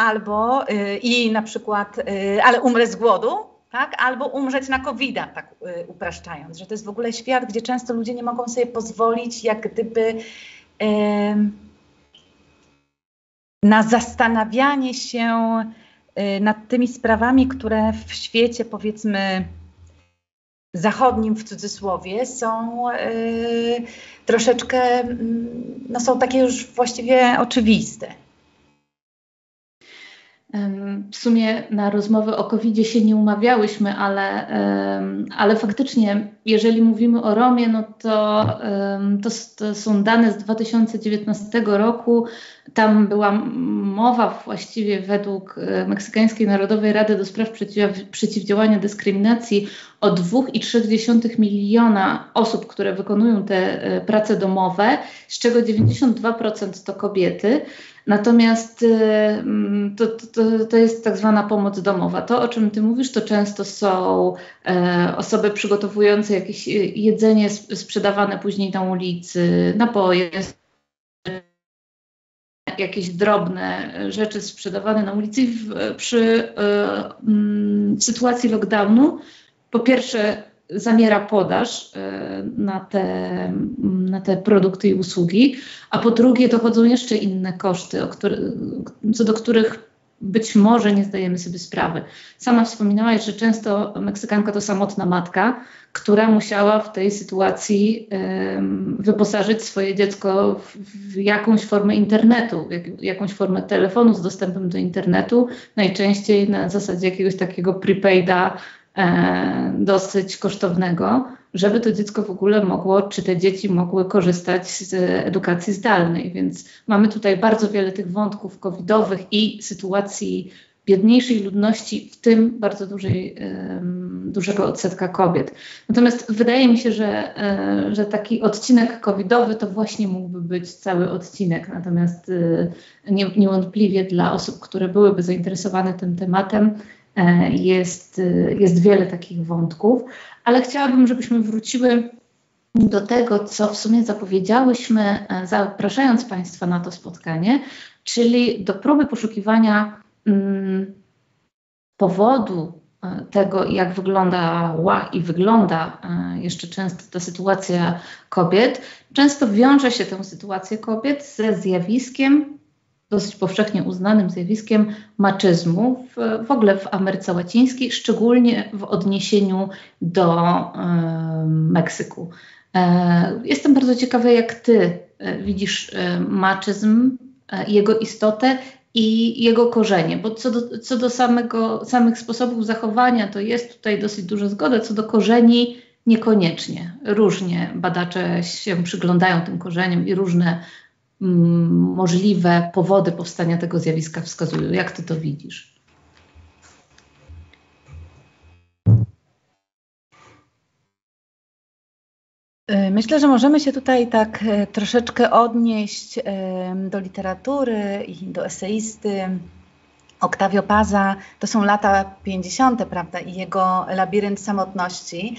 albo y, i na przykład, y, ale umrę z głodu, tak? albo umrzeć na covid tak y, upraszczając, że to jest w ogóle świat, gdzie często ludzie nie mogą sobie pozwolić jak gdyby na zastanawianie się nad tymi sprawami, które w świecie powiedzmy zachodnim w cudzysłowie są troszeczkę, mm, no są takie już właściwie oczywiste. W sumie na rozmowę o covid się nie umawiałyśmy, ale, ale faktycznie, jeżeli mówimy o Romie, no to, to, to, są dane z 2019 roku. Tam była mowa właściwie według e, Meksykańskiej Narodowej Rady do Spraw Przeciw, Przeciwdziałania Dyskryminacji o 2,3 miliona osób, które wykonują te e, prace domowe, z czego 92% to kobiety. Natomiast mm, to, to, to jest tak zwana pomoc domowa. To, o czym Ty mówisz, to często są e, osoby przygotowujące jakieś jedzenie sprzedawane później na ulicy, napoje, jakieś drobne rzeczy sprzedawane na ulicy. W, przy e, mm, sytuacji lockdownu, po pierwsze, zamiera podaż e, na te, na te produkty i usługi, a po drugie dochodzą jeszcze inne koszty, który, co do których być może nie zdajemy sobie sprawy. Sama wspominałaś, że często Meksykanka to samotna matka, która musiała w tej sytuacji um, wyposażyć swoje dziecko w, w jakąś formę internetu, jak, jakąś formę telefonu z dostępem do internetu, najczęściej na zasadzie jakiegoś takiego prepaida dosyć kosztownego, żeby to dziecko w ogóle mogło, czy te dzieci mogły korzystać z edukacji zdalnej. Więc mamy tutaj bardzo wiele tych wątków covidowych i sytuacji biedniejszej ludności, w tym bardzo dużej, dużego odsetka kobiet. Natomiast wydaje mi się, że, e, że taki odcinek covidowy to właśnie mógłby być cały odcinek. Natomiast e, niewątpliwie dla osób, które byłyby zainteresowane tym tematem, E, jest, e, jest wiele takich wątków, ale chciałabym, żebyśmy wróciły do tego, co w sumie zapowiedziałyśmy, e, zapraszając Państwa na to spotkanie, czyli do próby poszukiwania mm, powodu tego, jak wyglądała i wygląda jeszcze często ta sytuacja kobiet. Często wiąże się tę sytuację kobiet ze zjawiskiem dosyć powszechnie uznanym zjawiskiem maczyzmu w, w ogóle w Ameryce Łacińskiej, szczególnie w odniesieniu do Meksyku. E, jestem bardzo ciekawa, jak ty e, widzisz e, maczyzm, e, jego istotę i jego korzenie, bo co do, co do samego, samych sposobów zachowania, to jest tutaj dosyć duża zgoda, co do korzeni niekoniecznie. Różnie badacze się przyglądają tym korzeniom i różne możliwe powody powstania tego zjawiska wskazują. Jak ty to widzisz? Y, myślę, że możemy się tutaj tak e, troszeczkę odnieść e, do literatury i do eseisty. Octavio Paza to są lata 50., prawda, i jego labirynt samotności.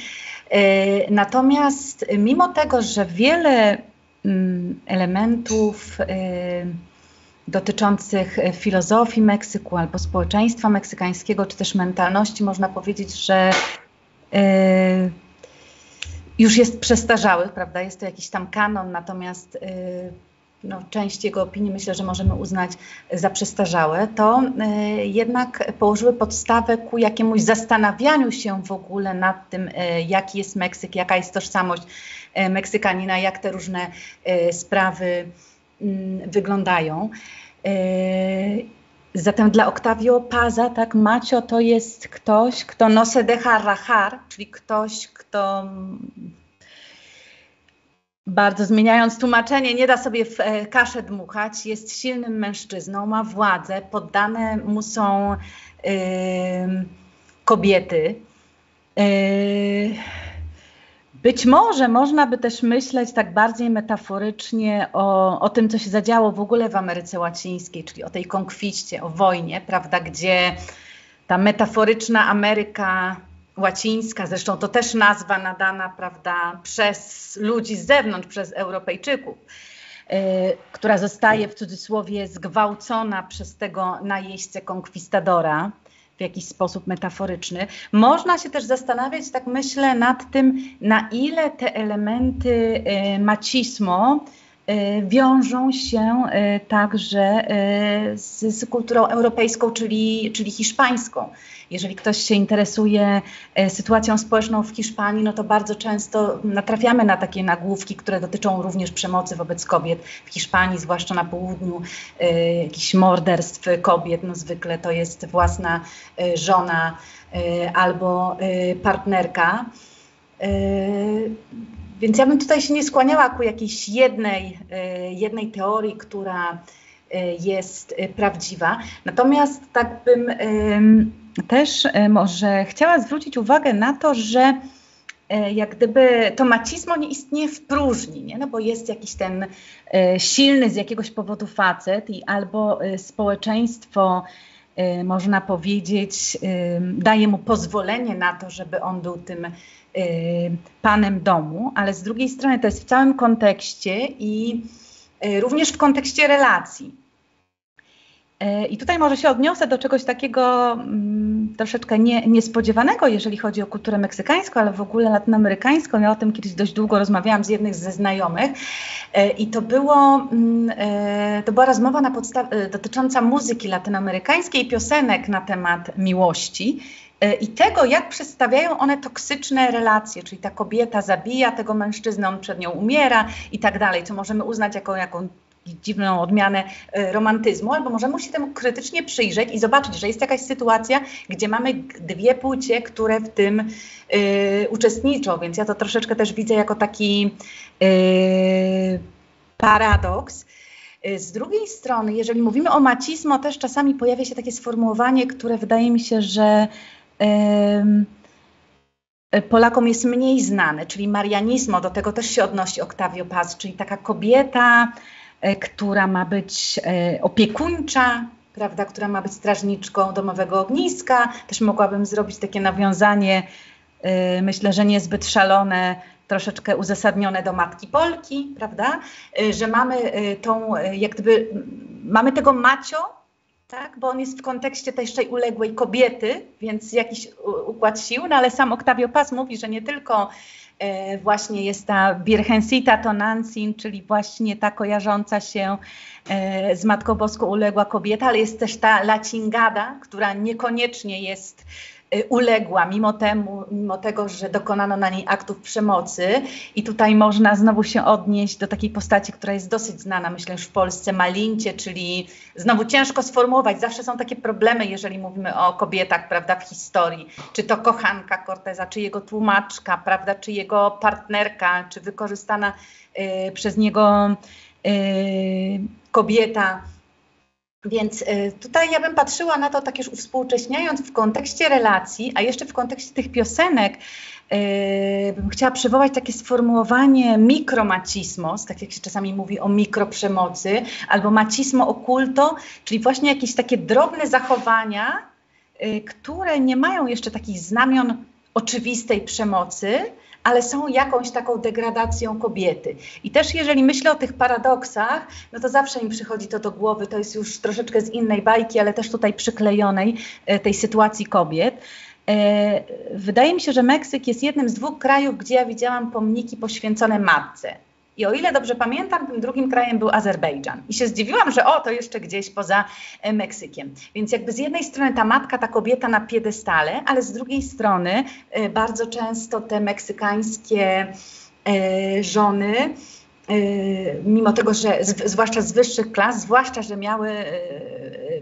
E, natomiast mimo tego, że wiele Mm, elementów y, dotyczących filozofii Meksyku albo społeczeństwa meksykańskiego, czy też mentalności, można powiedzieć, że y, już jest przestarzały, prawda? Jest to jakiś tam kanon, natomiast y, no, część jego opinii myślę, że możemy uznać za przestarzałe, to jednak położyły podstawę ku jakiemuś zastanawianiu się w ogóle nad tym, jaki jest Meksyk, jaka jest tożsamość E, Meksykanina, jak te różne sprawy mm, wyglądają. Zatem dla Octavio Paza, tak, Macio to jest ktoś, kto no se deja czyli ktoś, kto bardzo zmieniając tłumaczenie, nie da sobie w kaszę dmuchać, jest silnym mężczyzną, ma władzę, poddane mu są yy, kobiety. Yy, być może można by też myśleć tak bardziej metaforycznie o, o tym, co się zadziało w ogóle w Ameryce Łacińskiej, czyli o tej konkwiście, o wojnie, prawda, gdzie ta metaforyczna Ameryka Łacińska, zresztą to też nazwa nadana, prawda, przez ludzi z zewnątrz, przez Europejczyków, yy, która zostaje w cudzysłowie zgwałcona przez tego najeźdźcę konkwistadora, w jakiś sposób metaforyczny. Można się też zastanawiać, tak myślę, nad tym, na ile te elementy y, macismo y, wiążą się y, także z, z kulturą europejską, czyli, czyli hiszpańską. Jeżeli ktoś się interesuje sytuacją społeczną w Hiszpanii, no to bardzo często natrafiamy na takie nagłówki, które dotyczą również przemocy wobec kobiet w Hiszpanii, zwłaszcza na południu, jakichś morderstw kobiet. No zwykle to jest własna żona albo partnerka. Więc ja bym tutaj się nie skłaniała ku jakiejś jednej, jednej teorii, która jest prawdziwa. Natomiast tak bym też e, może chciała zwrócić uwagę na to, że e, jak gdyby to macismo nie istnieje w próżni, nie? No bo jest jakiś ten e, silny z jakiegoś powodu facet i albo e, społeczeństwo można powiedzieć, daje mu pozwolenie na to, żeby on był tym panem domu, ale z drugiej strony to jest w całym kontekście i również w kontekście relacji. E, I tutaj może się odniosę do czegoś takiego mm, troszeczkę nie, niespodziewanego, jeżeli chodzi o kulturę meksykańską, ale w ogóle latynoamerykańską. Ja o tym kiedyś dość długo rozmawiałam z jednym ze znajomych e, i to, było, mm, e, to była rozmowa na podstaw- dotycząca muzyki latynoamerykańskiej, piosenek na temat miłości i tego, jak przedstawiają one toksyczne relacje, czyli ta kobieta zabija tego mężczyznę, on przed nią umiera i tak dalej, co możemy uznać jako, jako dziwną odmianę e, romantyzmu, albo możemy się temu krytycznie przyjrzeć i zobaczyć, że jest jakaś sytuacja, gdzie mamy dwie płcie, które w tym y, uczestniczą, więc ja to troszeczkę też widzę jako taki paradoks. Z drugiej strony, jeżeli mówimy o macismo, też czasami pojawia się takie sformułowanie, które wydaje mi się, że Polakom jest mniej znane, czyli marianismo, do tego też się odnosi Octavio Paz, czyli taka kobieta, E, która ma być e, opiekuńcza, prawda, która ma być strażniczką domowego ogniska. Też mogłabym zrobić takie nawiązanie, e, myślę, że niezbyt szalone, troszeczkę uzasadnione do matki Polki, prawda, że mamy tą, jak gdyby, mamy tego macio, tak, bo on jest w kontekście tej jeszcze uległej kobiety, więc jakiś układ sił, no ale sam Octavio Paz mówi, że nie tylko E, właśnie jest ta Birchensita Tonantzin, czyli właśnie ta kojarząca się e, z Matką Boską uległa kobieta, ale jest też ta Lacingada, która niekoniecznie jest uległa, mimo, temu, mimo tego, że dokonano na niej aktów przemocy. I tutaj można znowu się odnieść do takiej postaci, która jest dosyć znana, myślę, już w Polsce, Malincie, czyli znowu ciężko sformułować. Zawsze są takie problemy, jeżeli mówimy o kobietach, prawda, w historii. Czy to kochanka Corteza, czy jego tłumaczka, prawda, czy jego partnerka, czy wykorzystana y, przez niego y, kobieta. Więc y, tutaj ja bym patrzyła na to tak już uwspółcześniając w kontekście relacji, a jeszcze w kontekście tych piosenek, y, bym chciała przywołać takie sformułowanie mikromacismos, tak jak się czasami mówi o mikroprzemocy, albo macismo okulto, czyli właśnie jakieś takie drobne zachowania, y, które nie mają jeszcze takich znamion oczywistej przemocy, ale są jakąś taką degradacją kobiety. I też jeżeli myślę o tych paradoksach, no to zawsze mi przychodzi to do głowy, to jest już troszeczkę z innej bajki, ale też tutaj przyklejonej e, tej sytuacji kobiet. E, wydaje mi się, że Meksyk jest jednym z dwóch krajów, gdzie ja widziałam pomniki poświęcone matce. I o ile dobrze pamiętam, tym drugim krajem był Azerbejdżan. I się zdziwiłam, że o, to jeszcze gdzieś poza e, Meksykiem. Więc jakby z jednej strony ta matka, ta kobieta na piedestale, ale z drugiej strony e, bardzo często te meksykańskie e, żony, mimo tego, że zwłaszcza z wyższych klas, zwłaszcza, że miały,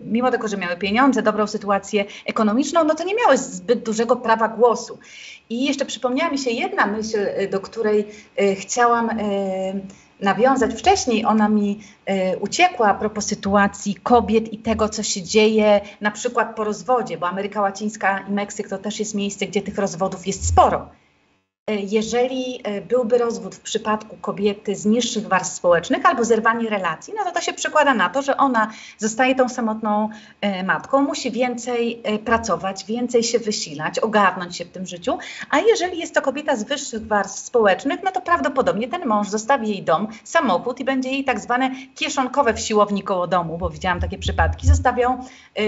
mimo tego, że miały pieniądze, dobrą sytuację ekonomiczną, no to nie miały zbyt dużego prawa głosu. I jeszcze przypomniała mi się jedna myśl, y, do której y, chciałam y, nawiązać wcześniej. Ona mi uciekła a propos sytuacji kobiet i tego, co się dzieje na przykład po rozwodzie, bo Ameryka Łacińska i Meksyk to też jest miejsce, gdzie tych rozwodów jest sporo. E, jeżeli e, byłby rozwód w przypadku kobiety z niższych warstw społecznych albo zerwanie relacji, no to to się przekłada na to, że ona zostaje tą samotną e, matką, musi więcej pracować, więcej się wysilać, ogarnąć się w tym życiu, a jeżeli jest to kobieta z wyższych warstw społecznych, no to prawdopodobnie ten mąż zostawi jej dom, samochód i będzie jej tak zwane kieszonkowe w siłowni koło domu, bo widziałam takie przypadki, zostawią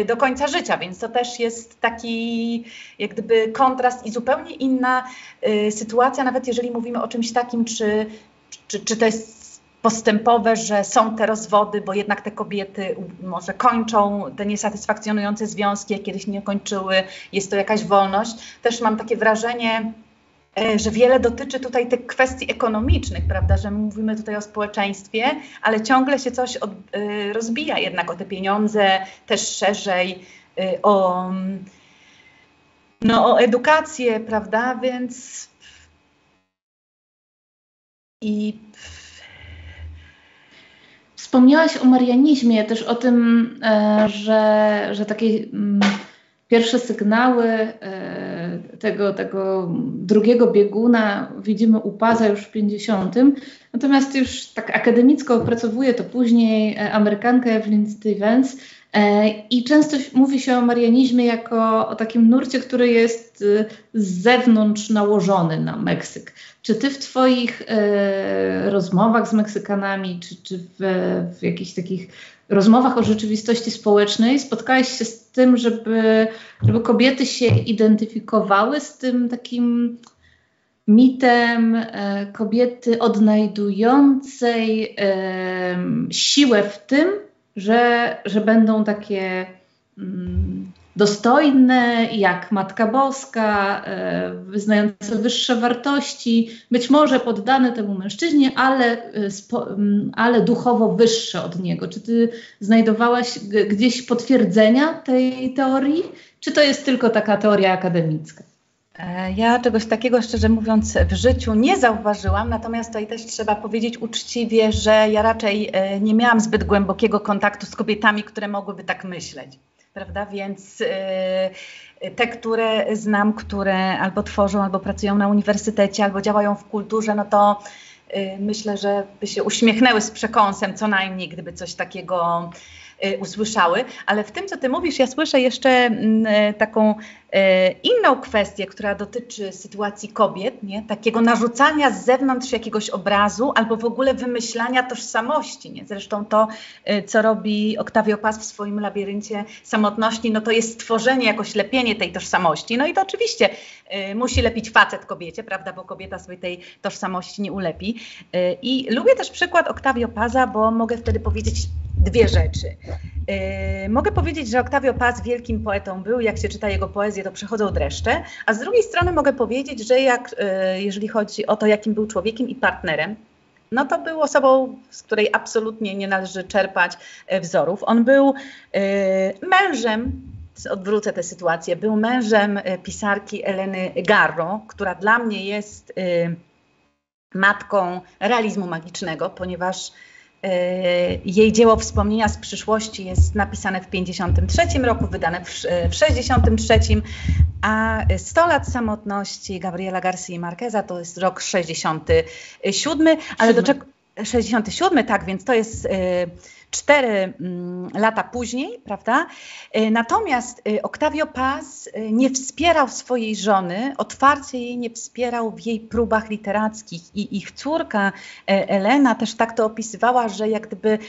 do końca życia, więc to też jest taki jak gdyby kontrast i zupełnie inna sytuacja, sytuacja, nawet jeżeli mówimy o czymś takim, czy, czy, czy to jest postępowe, że są te rozwody, bo jednak te kobiety może kończą te niesatysfakcjonujące związki, jak kiedyś nie kończyły, jest to jakaś wolność. Też mam takie wrażenie, e, że wiele dotyczy tutaj tych kwestii ekonomicznych, prawda, że mówimy tutaj o społeczeństwie, ale ciągle się coś od, y, rozbija jednak o te pieniądze, też szerzej, y, o, no, o edukację, prawda, więc i wspomniałaś o marianizmie, też o tym, e, że, że takie mm, pierwsze sygnały e, tego, tego drugiego bieguna widzimy u Paza już w 50. Natomiast już tak akademicko opracowuje to później Amerykanka Evelyn Stevens. E, I często mówi się o marianizmie jako o takim nurcie, który jest y, z zewnątrz nałożony na Meksyk. Czy ty w Twoich e, rozmowach z Meksykanami, czy, czy w, w jakichś takich rozmowach o rzeczywistości społecznej spotkałeś się z tym, żeby, żeby kobiety się identyfikowały z tym takim mitem e, kobiety odnajdującej siłę w tym, że, że będą takie mm, dostojne, jak Matka Boska, e, wyznające wyższe wartości, być może poddane temu mężczyźnie, ale, e, spo, mm, ale duchowo wyższe od niego. Czy ty znajdowałaś gdzieś potwierdzenia tej teorii, czy to jest tylko taka teoria akademicka? E, ja czegoś takiego, szczerze mówiąc, w życiu nie zauważyłam, natomiast tutaj też trzeba powiedzieć uczciwie, że ja raczej e, nie miałam zbyt głębokiego kontaktu z kobietami, które mogłyby tak myśleć. Prawda? Więc e, te, które znam, które albo tworzą, albo pracują na uniwersytecie, albo działają w kulturze, no to myślę, że by się uśmiechnęły z przekąsem co najmniej, gdyby coś takiego usłyszały. Ale w tym, co ty mówisz, ja słyszę jeszcze mm, taką E, inną kwestię, która dotyczy sytuacji kobiet, nie? takiego narzucania z zewnątrz jakiegoś obrazu albo w ogóle wymyślania tożsamości. Nie? Zresztą to, e, co robi Octavio Paz w swoim labiryncie samotności, no to jest stworzenie, jakoś lepienie tej tożsamości. No i to oczywiście y, musi lepić facet kobiecie, prawda, bo kobieta sobie tej tożsamości nie ulepi. Y, I lubię też przykład Octavio Paza, bo mogę wtedy powiedzieć dwie rzeczy. Y, mogę powiedzieć, że Octavio Paz wielkim poetą był, jak się czyta jego poezję, to przechodzą dreszcze, a z drugiej strony mogę powiedzieć, że jak, e, jeżeli chodzi o to, jakim był człowiekiem i partnerem, no to był osobą, z której absolutnie nie należy czerpać e, wzorów. On był e, mężem, odwrócę tę sytuację, był mężem pisarki Eleny Garro, która dla mnie jest matką realizmu magicznego, ponieważ E, jej dzieło Wspomnienia z przyszłości jest napisane w 53 roku, wydane w, 63, a 100 lat samotności Gabriela Garcia Marqueza to jest rok 67, ale do czego 67, tak, więc to jest e, cztery mm, lata później, prawda? E, natomiast e, Octavio Paz e, nie wspierał swojej żony, otwarcie jej nie wspierał w jej próbach literackich i ich córka Elena też tak to opisywała, że jak gdyby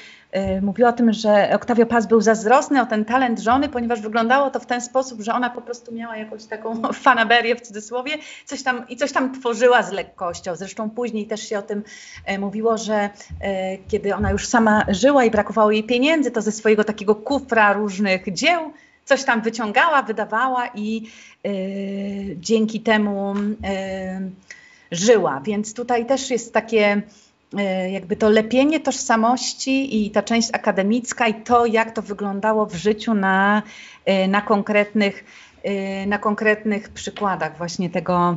mówiła o tym, że Octavio Paz był zazdrosny o ten talent żony, ponieważ wyglądało to w ten sposób, że ona po prostu miała jakąś taką [laughs] fanaberię w cudzysłowie coś tam, i coś tam tworzyła z lekkością. Zresztą później też się o tym e, mówiło, że e, kiedy ona już sama żyła i brakowało jej pieniędzy, to ze swojego takiego kufra różnych dzieł coś tam wyciągała, wydawała i dzięki temu żyła. Więc tutaj też jest takie jakby to lepienie tożsamości i ta część akademicka i to, jak to wyglądało w życiu na, e, na, konkretnych, e, na konkretnych przykładach właśnie tego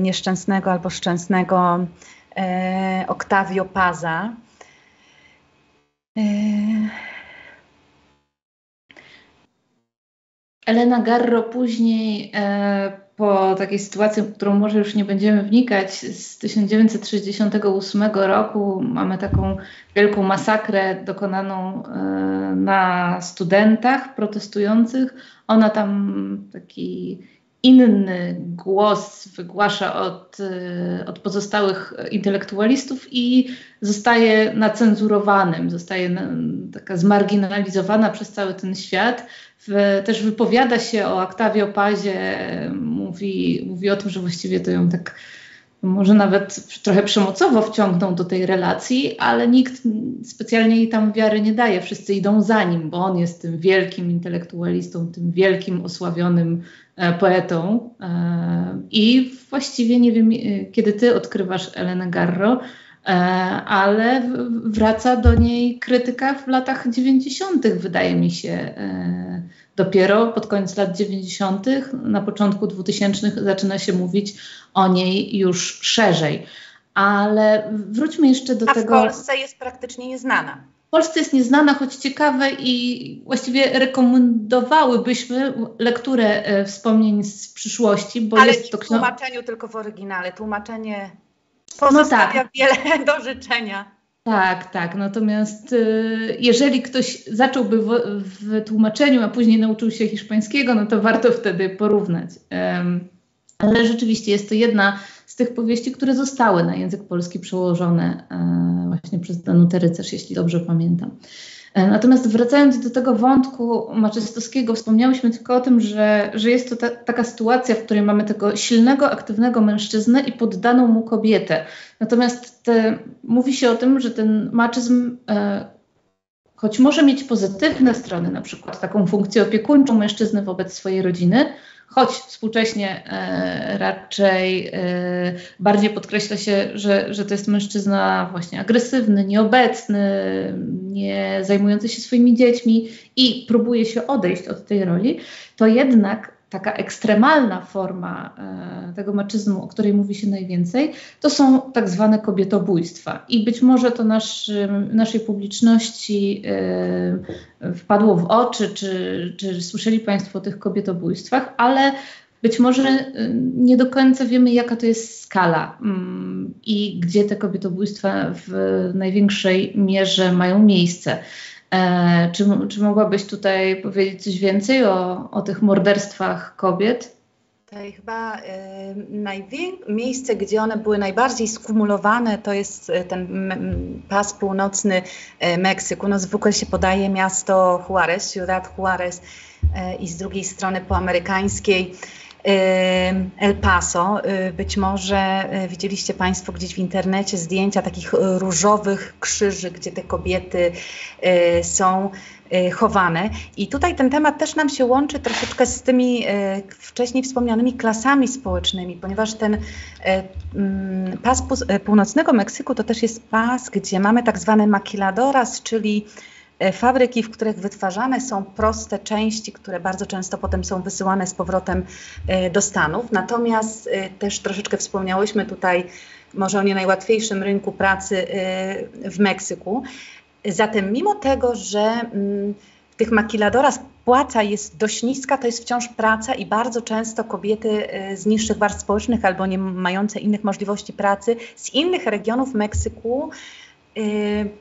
nieszczęsnego albo szczęsnego Octavio Paza. Elena Garro później po takiej sytuacji, w którą może już nie będziemy wnikać, z 1968 roku mamy taką wielką masakrę dokonaną e, na studentach protestujących. Ona tam taki inny głos wygłasza od, e, od pozostałych intelektualistów i zostaje nacenzurowanym, zostaje taka zmarginalizowana przez cały ten świat. W, też wypowiada się o Octavio Pazie, mówi, mówi o tym, że właściwie to ją tak może nawet trochę przemocowo wciągnął do tej relacji, ale nikt specjalnie jej tam wiary nie daje. Wszyscy idą za nim, bo on jest tym wielkim intelektualistą, tym wielkim osławionym e, poetą. E, I właściwie nie wiem, e, kiedy ty odkrywasz Elenę Garro, ale wraca do niej krytyka w latach 90., wydaje mi się. Dopiero pod koniec lat 90., na początku 2000 zaczyna się mówić o niej już szerzej. Ale wróćmy jeszcze do A tego. A w Polsce jest praktycznie nieznana. W Polsce jest nieznana, choć ciekawe i właściwie rekomendowałybyśmy lekturę e, wspomnień z przyszłości, bo Ale jest to w tłumaczeniu tylko w oryginale. Tłumaczenie pozostawia no tak. wiele [laughs] do życzenia. Tak, tak. Natomiast y, jeżeli ktoś zacząłby w, w, tłumaczeniu, a później nauczył się hiszpańskiego, no to warto wtedy porównać. ale rzeczywiście jest to jedna z tych powieści, które zostały na język polski przełożone e, właśnie przez Danutę Rycerz, jeśli dobrze pamiętam. E, natomiast wracając do tego wątku Maczystowskiego, wspomniałyśmy tylko o tym, że, że jest to ta, taka sytuacja, w której mamy tego silnego, aktywnego mężczyznę i poddaną mu kobietę. Natomiast te, mówi się o tym, że ten maczyzm, e, choć może mieć pozytywne strony, na przykład taką funkcję opiekuńczą mężczyzny wobec swojej rodziny, choć współcześnie e, raczej e, bardziej podkreśla się, że, że to jest mężczyzna właśnie agresywny, nieobecny, nie zajmujący się swoimi dziećmi i próbuje się odejść od tej roli, to jednak taka ekstremalna forma e, tego maczyzmu, o której mówi się najwięcej, to są tak zwane kobietobójstwa. I być może to naszej publiczności e, wpadło w oczy, czy, czy słyszeli Państwo o tych kobietobójstwach, ale być może e, nie do końca wiemy, jaka to jest skala mm, i gdzie te kobietobójstwa w największej mierze mają miejsce. E, czy, czy mogłabyś tutaj powiedzieć coś więcej o, o tych morderstwach kobiet? Tutaj chyba y, miejsce, gdzie one były najbardziej skumulowane, to jest e, ten pas północny Meksyku. No zwykle się podaje miasto Juarez, Ciudad Juarez i z drugiej strony po amerykańskiej El Paso. Y, być może y, widzieliście Państwo gdzieś w internecie zdjęcia takich y, różowych krzyży, gdzie te kobiety są chowane. I tutaj ten temat też nam się łączy troszeczkę z tymi wcześniej wspomnianymi klasami społecznymi, ponieważ ten mm, pas północnego Meksyku to też jest pas, gdzie mamy tak zwane maquiladoras, czyli fabryki, w których wytwarzane są proste części, które bardzo często potem są wysyłane z powrotem e, do Stanów. Natomiast e, też troszeczkę wspomniałyśmy tutaj może o nie najłatwiejszym rynku pracy w Meksyku. Zatem mimo tego, że mm, w tych makiladoras płaca jest dość niska, to jest wciąż praca i bardzo często kobiety z niższych warstw społecznych albo nie mające innych możliwości pracy z innych regionów Meksyku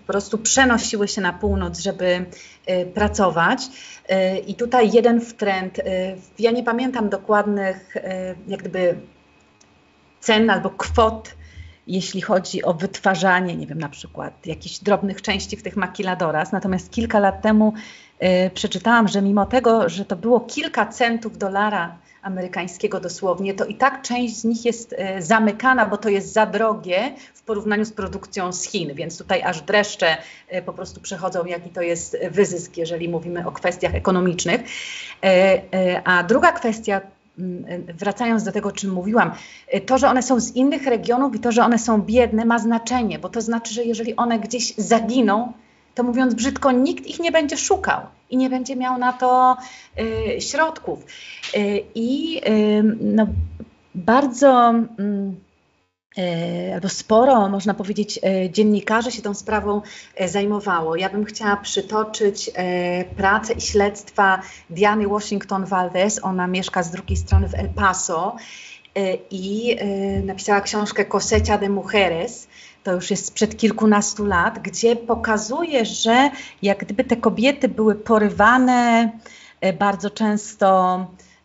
po prostu przenosiły się na północ, żeby y, pracować. Y, I tutaj jeden w trend, ja nie pamiętam dokładnych jak gdyby cen albo kwot, jeśli chodzi o wytwarzanie, nie wiem, na przykład jakichś drobnych części w tych makiladoras. Natomiast kilka lat temu przeczytałam, że mimo tego, że to było kilka centów dolara amerykańskiego dosłownie, to i tak część z nich jest e, zamykana, bo to jest za drogie w porównaniu z produkcją z Chin, więc tutaj aż dreszcze e, po prostu przechodzą, jaki to jest wyzysk, jeżeli mówimy o kwestiach ekonomicznych. E, a druga kwestia, wracając do tego, o czym mówiłam, to, że one są z innych regionów i to, że one są biedne, ma znaczenie, bo to znaczy, że jeżeli one gdzieś zaginą, to mówiąc brzydko, nikt ich nie będzie szukał i nie będzie miał na to y, środków. Y, I y, no, bardzo mm, y, albo sporo, można powiedzieć, dziennikarzy się tą sprawą zajmowało. Ja bym chciała przytoczyć pracę i śledztwa Diany Washington Valdez. Ona mieszka z drugiej strony w El Paso i napisała książkę Cosecha de Mujeres to już jest sprzed kilkunastu lat, gdzie pokazuje, że jak gdyby te kobiety były porywane, e, bardzo często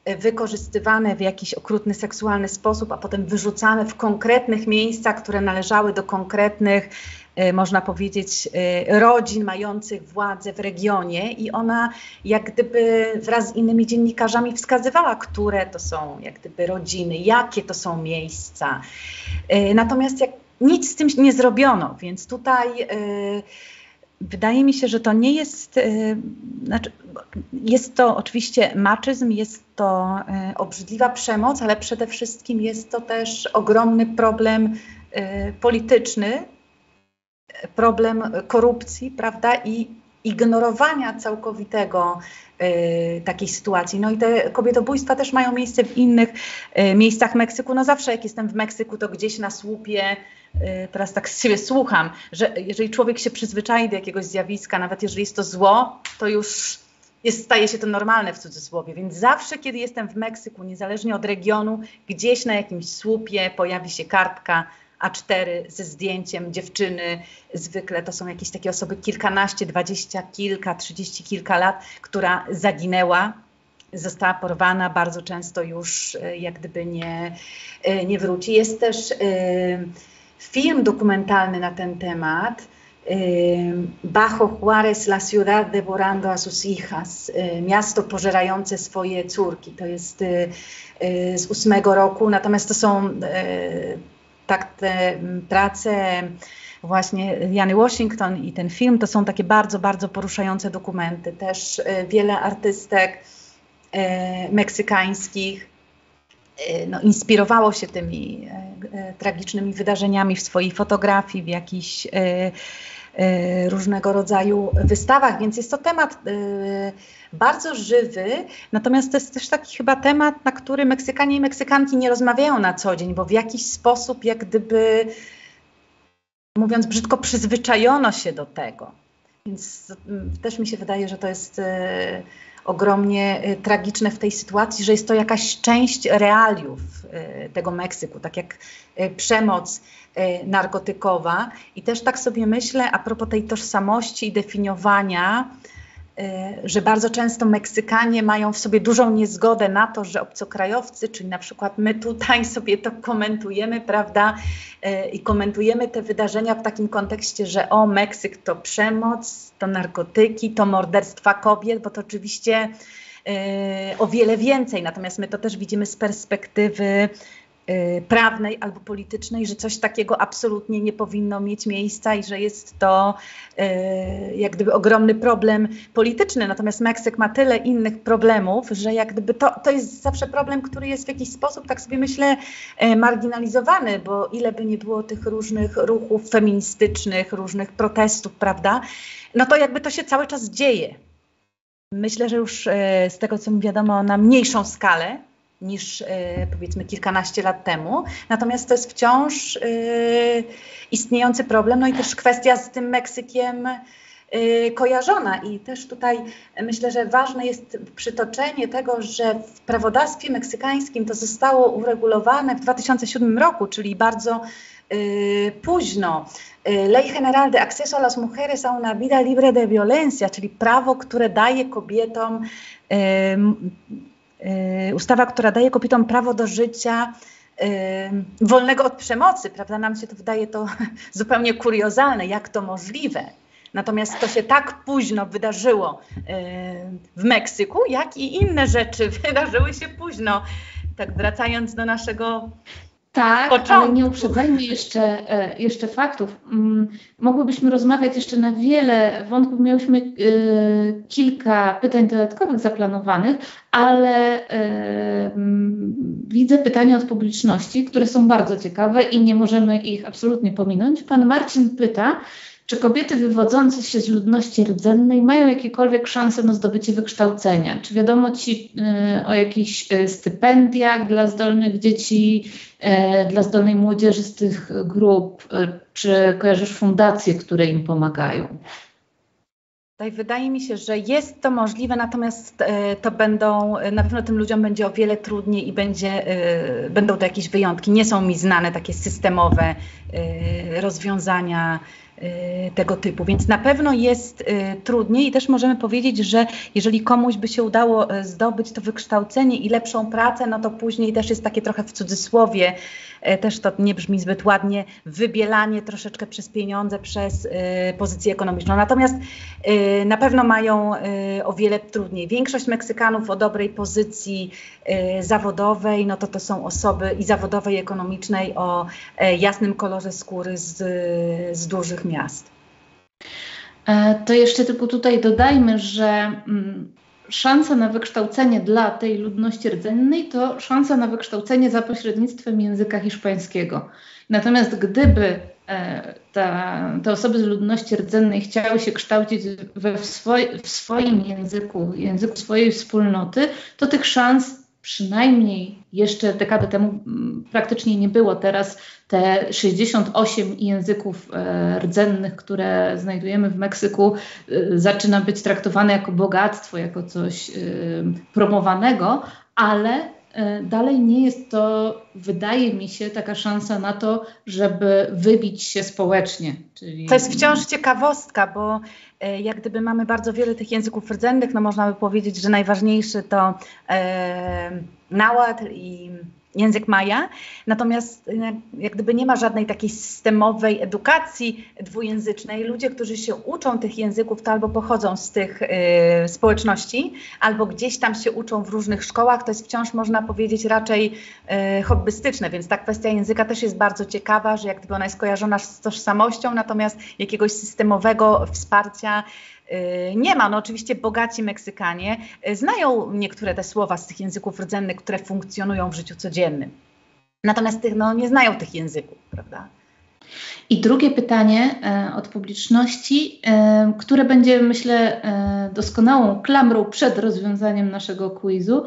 e, wykorzystywane w jakiś okrutny, seksualny sposób, a potem wyrzucane w konkretnych miejscach, które należały do konkretnych, e, można powiedzieć, rodzin mających władzę w regionie i ona jak gdyby wraz z innymi dziennikarzami wskazywała, które to są jak gdyby rodziny, jakie to są miejsca. Natomiast jak nic z tym nie zrobiono, więc tutaj y, wydaje mi się, że to nie jest, y, znaczy, jest to oczywiście maczyzm, jest to y, obrzydliwa przemoc, ale przede wszystkim jest to też ogromny problem polityczny, problem korupcji, prawda, i ignorowania całkowitego takiej sytuacji. No i te kobietobójstwa też mają miejsce w innych miejscach Meksyku. No zawsze jak jestem w Meksyku, to gdzieś na słupie, teraz tak z siebie słucham, że jeżeli człowiek się przyzwyczai do jakiegoś zjawiska, nawet jeżeli jest to zło, to już jest, staje się to normalne w cudzysłowie. Więc zawsze, kiedy jestem w Meksyku, niezależnie od regionu, gdzieś na jakimś słupie pojawi się kartka A4 ze zdjęciem dziewczyny. Zwykle to są jakieś takie osoby kilkanaście, dwadzieścia kilka, trzydzieści kilka lat, która zaginęła została porwana, bardzo często już e, jak gdyby nie, e, nie wróci. Jest też e, film dokumentalny na ten temat Bajo Juárez, la ciudad devorando a sus hijas, miasto pożerające swoje córki. To jest z ósmego roku, natomiast to są tak te prace właśnie Jany Washington i ten film, to są takie bardzo, bardzo poruszające dokumenty. Też wiele artystek meksykańskich no, inspirowało się tymi tragicznymi wydarzeniami w swojej fotografii, w jakichś różnego rodzaju wystawach, więc jest to temat bardzo żywy, natomiast to jest też taki chyba temat, na który Meksykanie i Meksykanki nie rozmawiają na co dzień, bo w jakiś sposób jak gdyby, mówiąc brzydko, przyzwyczajono się do tego. Więc też mi się wydaje, że to jest ogromnie tragiczne w tej sytuacji, że jest to jakaś część realiów tego Meksyku, tak jak przemoc E, narkotykowa. I też tak sobie myślę a propos tej tożsamości i definiowania, że bardzo często Meksykanie mają w sobie dużą niezgodę na to, że obcokrajowcy, czyli na przykład my tutaj sobie to komentujemy, prawda, e, i komentujemy te wydarzenia w takim kontekście, że o, Meksyk to przemoc, to narkotyki, to morderstwa kobiet, bo to oczywiście o wiele więcej. Natomiast my to też widzimy z perspektywy Y, prawnej albo politycznej, że coś takiego absolutnie nie powinno mieć miejsca i że jest to y, jak gdyby ogromny problem polityczny. Natomiast Meksyk ma tyle innych problemów, że jak gdyby to, to jest zawsze problem, który jest w jakiś sposób, tak sobie myślę, y, marginalizowany, bo ile by nie było tych różnych ruchów feministycznych, różnych protestów, prawda, no to jakby to się cały czas dzieje. Myślę, że już z tego, co mi wiadomo, na mniejszą skalę, niż e, powiedzmy kilkanaście lat temu. Natomiast to jest wciąż e, istniejący problem, no i też kwestia z tym Meksykiem e, kojarzona. I też tutaj myślę, że ważne jest przytoczenie tego, że w prawodawstwie meksykańskim to zostało uregulowane w 2007 roku, czyli bardzo późno. Ley General de Acceso a las Mujeres a una Vida Libre de Violencia, czyli prawo, które daje kobietom Y, ustawa, która daje kobietom prawo do życia y, wolnego od przemocy, prawda? Nam się to wydaje to [laughs] zupełnie kuriozalne, jak to możliwe. Natomiast to się tak późno wydarzyło y, w Meksyku, jak i inne rzeczy [laughs] wydarzyły się późno. Tak wracając do naszego tak, Początku. ale nie uprzedzajmy jeszcze, e, jeszcze faktów. Mm, mogłybyśmy rozmawiać jeszcze na wiele wątków. Miałyśmy e, kilka pytań dodatkowych zaplanowanych, ale e, mm, widzę pytania od publiczności, które są bardzo ciekawe i nie możemy ich absolutnie pominąć. Pan Marcin pyta, czy kobiety wywodzące się z ludności rdzennej mają jakiekolwiek szanse na zdobycie wykształcenia? Czy wiadomo Ci y, o jakichś y, stypendiach dla zdolnych dzieci, y, dla zdolnej młodzieży z tych grup? Czy kojarzysz fundacje, które im pomagają? Tutaj wydaje mi się, że jest to możliwe, natomiast to będą, na pewno tym ludziom będzie o wiele trudniej i będzie, będą to jakieś wyjątki. Nie są mi znane takie systemowe rozwiązania Y, tego typu. Więc na pewno jest y, trudniej i też możemy powiedzieć, że jeżeli komuś by się udało y, zdobyć to wykształcenie i lepszą pracę, no to później też jest takie trochę w cudzysłowie, też to nie brzmi zbyt ładnie, wybielanie troszeczkę przez pieniądze, przez pozycję ekonomiczną. Natomiast na pewno mają o wiele trudniej. Większość Meksykanów o dobrej pozycji zawodowej, no to to są osoby i zawodowej, i ekonomicznej o jasnym kolorze skóry z, z dużych miast. E, to jeszcze tylko tutaj dodajmy, że mm, szansa na wykształcenie dla tej ludności rdzennej to szansa na wykształcenie za pośrednictwem języka hiszpańskiego. Natomiast gdyby ta, te osoby z ludności rdzennej chciały się kształcić we w, swoj, w swoim języku, języku swojej wspólnoty, to tych szans przynajmniej jeszcze dekadę temu praktycznie nie było. Teraz te 68 języków e, rdzennych, które znajdujemy w Meksyku, e, zaczyna być traktowane jako bogactwo, jako coś e, promowanego, ale dalej nie jest to, wydaje mi się, taka szansa na to, żeby wybić się społecznie. Czyli... To jest wciąż ciekawostka, bo jak gdyby mamy bardzo wiele tych języków rdzennych, no można by powiedzieć, że najważniejszy to e, naład i język maja, natomiast e, jak gdyby nie ma żadnej takiej systemowej edukacji dwujęzycznej. Ludzie, którzy się uczą tych języków, to albo pochodzą z tych y, społeczności, albo gdzieś tam się uczą w różnych szkołach. To jest wciąż, można powiedzieć, raczej y, hobbystyczne, więc ta kwestia języka też jest bardzo ciekawa, że jak gdyby ona jest kojarzona z tożsamością, natomiast jakiegoś systemowego wsparcia Y, nie ma. No oczywiście bogaci Meksykanie y, znają niektóre te słowa z tych języków rdzennych, które funkcjonują w życiu codziennym. Natomiast tych, no, nie znają tych języków, prawda? I drugie pytanie e, od publiczności, e, które będzie, myślę, e, doskonałą klamrą przed rozwiązaniem naszego quizu,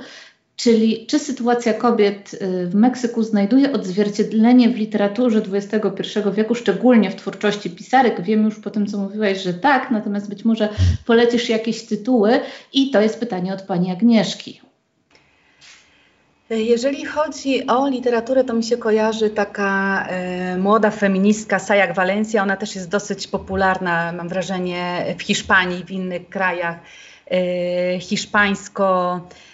Czyli czy sytuacja kobiet y, w Meksyku znajduje odzwierciedlenie w literaturze XXI wieku, szczególnie w twórczości pisarek? Wiem już po tym, co mówiłaś, że tak, natomiast być może polecisz jakieś tytuły i to jest pytanie od pani Agnieszki. Jeżeli chodzi o literaturę, to mi się kojarzy taka e, młoda feministka Sajak Valencia. Ona też jest dosyć popularna, mam wrażenie, w Hiszpanii, w innych krajach e, hiszpańsko Y,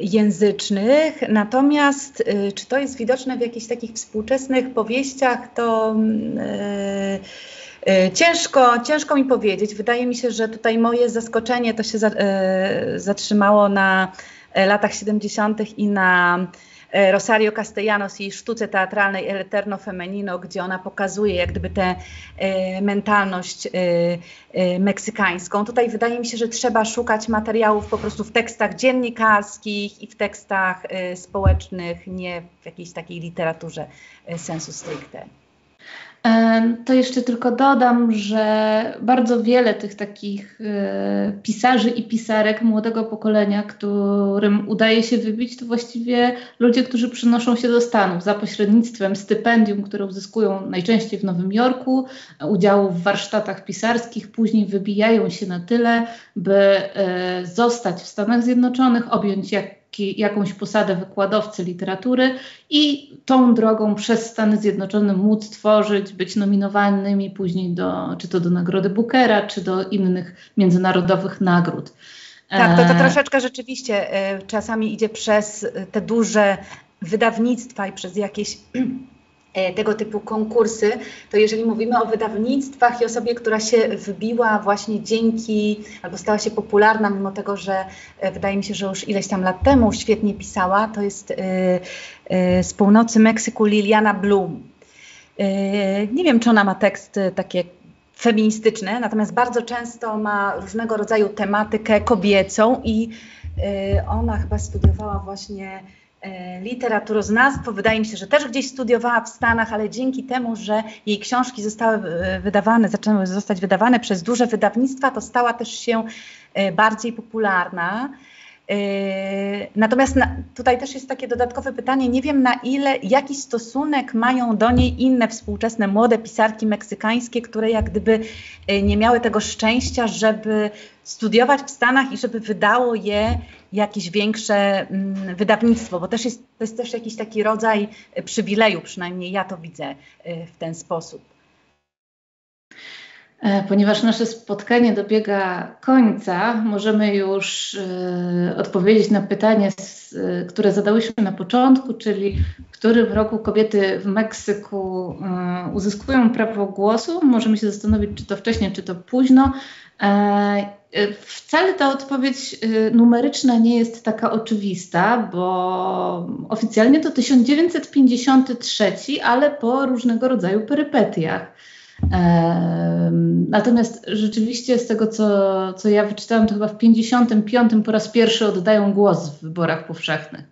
języcznych. Natomiast y, czy to jest widoczne w jakichś takich współczesnych powieściach, to y, ciężko, ciężko mi powiedzieć. Wydaje mi się, że tutaj moje zaskoczenie to się zatrzymało na latach 70. i na E, Rosario Castellanos i sztuce teatralnej El Eterno Femenino, gdzie ona pokazuje jak gdyby tę e, mentalność e, meksykańską. Tutaj wydaje mi się, że trzeba szukać materiałów po prostu w tekstach dziennikarskich i w tekstach społecznych, nie w jakiejś takiej literaturze sensu stricte. To jeszcze tylko dodam, że bardzo wiele tych takich e, pisarzy i pisarek młodego pokolenia, którym udaje się wybić, to właściwie ludzie, którzy przynoszą się do Stanów za pośrednictwem stypendium, które uzyskują najczęściej w Nowym Jorku, udziału w warsztatach pisarskich, później wybijają się na tyle, by e, zostać w Stanach Zjednoczonych, objąć jak jakąś posadę wykładowcy literatury i tą drogą przez Stany Zjednoczone móc tworzyć, być nominowanymi później do, czy to do Nagrody Bookera, czy do innych międzynarodowych nagród. Tak, to, to e, troszeczkę rzeczywiście e, czasami idzie przez te duże wydawnictwa i przez jakieś [clears throat] tego typu konkursy, to jeżeli mówimy o wydawnictwach i osobie, która się wybiła właśnie dzięki, albo stała się popularna, mimo tego, że e, wydaje mi się, że już ileś tam lat temu świetnie pisała, to jest e, z północy Meksyku Liliana Bloom. Nie wiem, czy ona ma teksty takie feministyczne, natomiast bardzo często ma różnego rodzaju tematykę kobiecą i ona chyba studiowała właśnie E, literaturoznawstwo. Wydaje mi się, że też gdzieś studiowała w Stanach, ale dzięki temu, że jej książki zostały e, wydawane, zaczęły zostać wydawane przez duże wydawnictwa, to stała też się e, bardziej popularna. Natomiast tutaj też jest takie dodatkowe pytanie, nie wiem na ile, jaki stosunek mają do niej inne współczesne młode pisarki meksykańskie, które jak gdyby nie miały tego szczęścia, żeby studiować w Stanach i żeby wydało je jakieś większe mm, wydawnictwo, bo też jest, to jest też jakiś taki rodzaj przywileju, przynajmniej ja to widzę w ten sposób. E, ponieważ nasze spotkanie dobiega końca, możemy już y, odpowiedzieć na pytanie, z, y, które zadałyśmy na początku, czyli w którym roku kobiety w Meksyku y, uzyskują prawo głosu. Możemy się zastanowić, czy to wcześniej, czy to późno. E, wcale ta odpowiedź numeryczna nie jest taka oczywista, bo oficjalnie to 1953, ale po różnego rodzaju perypetiach. Natomiast rzeczywiście z tego, co, co ja wyczytałam, to chyba w 55 po raz pierwszy oddają głos w wyborach powszechnych.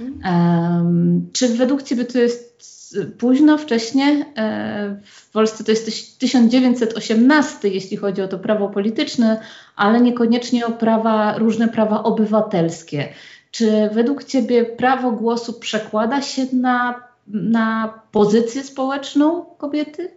Um, czy według Ciebie to jest późno, wcześnie. W Polsce to jest 1918, jeśli chodzi o to prawo polityczne, ale niekoniecznie o prawa, różne prawa obywatelskie. Czy według Ciebie prawo głosu przekłada się na, na pozycję społeczną kobiety?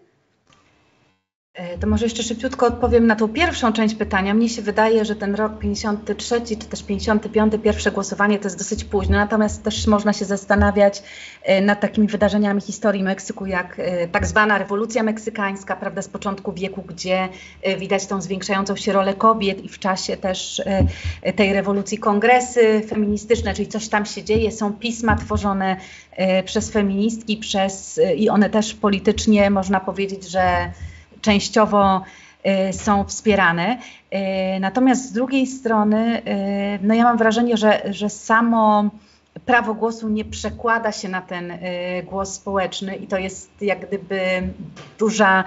E, to może jeszcze szybciutko odpowiem na tą pierwszą część pytania. Mnie się wydaje, że ten rok 53 czy też 55, pierwsze głosowanie to jest dosyć późno, natomiast też można się zastanawiać e, nad takimi wydarzeniami historii Meksyku, jak e, tak zwana rewolucja meksykańska, prawda, z początku wieku, gdzie widać tą zwiększającą się rolę kobiet i w czasie też tej rewolucji kongresy feministyczne, czyli coś tam się dzieje, są pisma tworzone przez feministki, przez, i one też politycznie można powiedzieć, że częściowo y, są wspierane. Y, natomiast z drugiej strony, y, no ja mam wrażenie, że, że samo prawo głosu nie przekłada się na ten głos społeczny i to jest jak gdyby duża,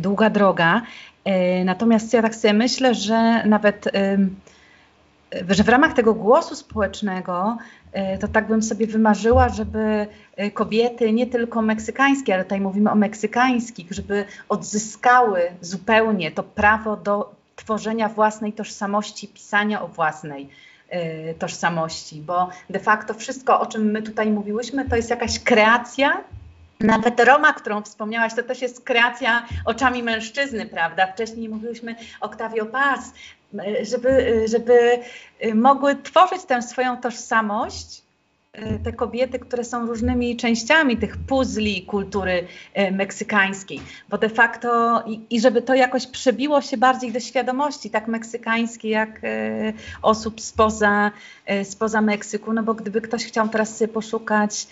długa droga. Natomiast ja tak sobie myślę, że nawet że w ramach tego głosu społecznego E, to tak bym sobie wymarzyła, żeby e, kobiety, nie tylko meksykańskie, ale tutaj mówimy o meksykańskich, żeby odzyskały zupełnie to prawo do tworzenia własnej tożsamości, pisania o własnej e, tożsamości, bo de facto wszystko, o czym my tutaj mówiłyśmy, to jest jakaś kreacja. Nawet Roma, którą wspomniałaś, to też jest kreacja oczami mężczyzny, prawda? Wcześniej mówiłyśmy Octavio Paz, żeby, żeby mogły tworzyć tę swoją tożsamość, e, te kobiety, które są różnymi częściami tych puzli kultury e, meksykańskiej, bo de facto i, i, żeby to jakoś przebiło się bardziej do świadomości, tak meksykańskiej, jak osób spoza, spoza Meksyku, no bo gdyby ktoś chciał teraz sobie poszukać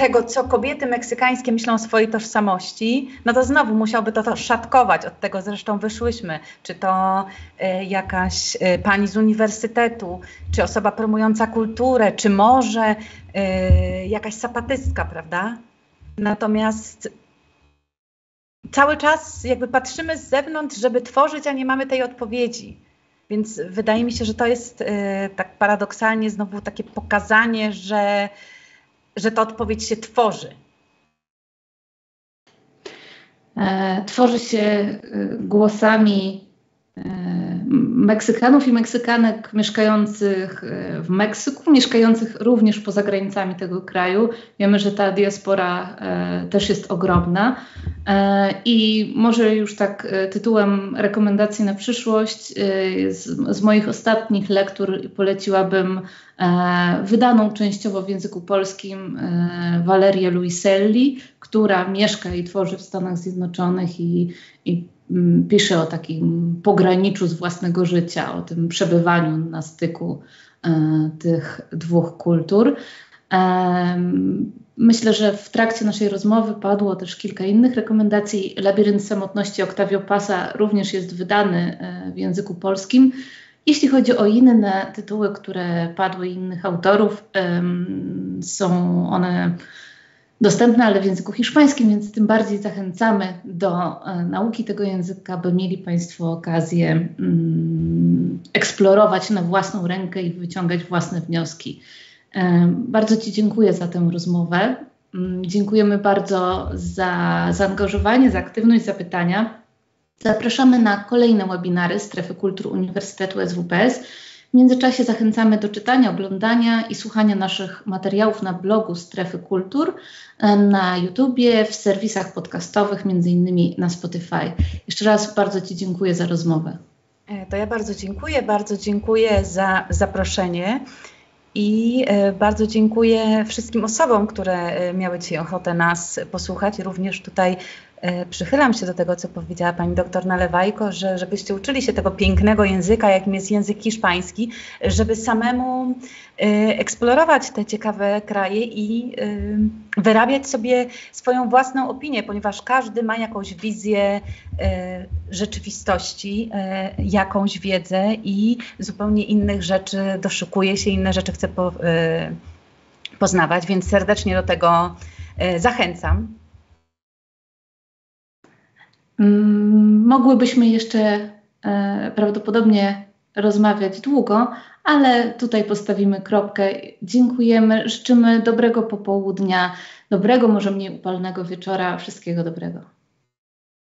tego, co kobiety meksykańskie myślą o swojej tożsamości, no to znowu musiałby to, to szatkować. Od tego zresztą wyszłyśmy. Czy to y, jakaś y, pani z uniwersytetu, czy osoba promująca kulturę, czy może y, jakaś sapatystka, prawda? Natomiast cały czas jakby patrzymy z zewnątrz, żeby tworzyć, a nie mamy tej odpowiedzi. Więc wydaje mi się, że to jest tak paradoksalnie znowu takie pokazanie, że że ta odpowiedź się tworzy? E, tworzy się e, głosami e, Meksykanów i Meksykanek mieszkających w Meksyku, mieszkających również poza granicami tego kraju. Wiemy, że ta diaspora też jest ogromna. I może już tak tytułem rekomendacji na przyszłość, z, z moich ostatnich lektur poleciłabym E, wydaną częściowo w języku polskim e, Valerię Luiselli, która mieszka i tworzy w Stanach Zjednoczonych i, i pisze o takim pograniczu z własnego życia, o tym przebywaniu na styku e, tych dwóch kultur. Myślę, że w trakcie naszej rozmowy padło też kilka innych rekomendacji. Labirynt Samotności Octavio Pasa również jest wydany w języku polskim. Jeśli chodzi o inne tytuły, które padły innych autorów, są one dostępne, ale w języku hiszpańskim, więc tym bardziej zachęcamy do e, nauki tego języka, by mieli Państwo okazję mm, eksplorować na własną rękę i wyciągać własne wnioski. Bardzo Ci dziękuję za tę rozmowę. Mm, dziękujemy bardzo za zaangażowanie, za aktywność, za pytania. Zapraszamy na kolejne webinary Strefy Kultur Uniwersytetu SWPS. W międzyczasie zachęcamy do czytania, oglądania i słuchania naszych materiałów na blogu Strefy Kultur, e, na YouTubie, w serwisach podcastowych, między innymi na Spotify. Jeszcze raz bardzo Ci dziękuję za rozmowę. E, to ja bardzo dziękuję, bardzo dziękuję za zaproszenie. I e, bardzo dziękuję wszystkim osobom, które miały Ci ochotę nas posłuchać, również tutaj E, przychylam się do tego, co powiedziała pani doktor Nalewajko, że żebyście uczyli się tego pięknego języka, jakim jest język hiszpański, żeby samemu e, eksplorować te ciekawe kraje i e, wyrabiać sobie swoją własną opinię, ponieważ każdy ma jakąś wizję rzeczywistości, jakąś wiedzę i zupełnie innych rzeczy doszukuje się, inne rzeczy chce poznawać, więc serdecznie do tego zachęcam. Mm, mogłybyśmy jeszcze e, prawdopodobnie rozmawiać długo, ale tutaj postawimy kropkę. Dziękujemy, życzymy dobrego popołudnia, dobrego, może mniej upalnego wieczora. Wszystkiego dobrego.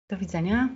Do widzenia.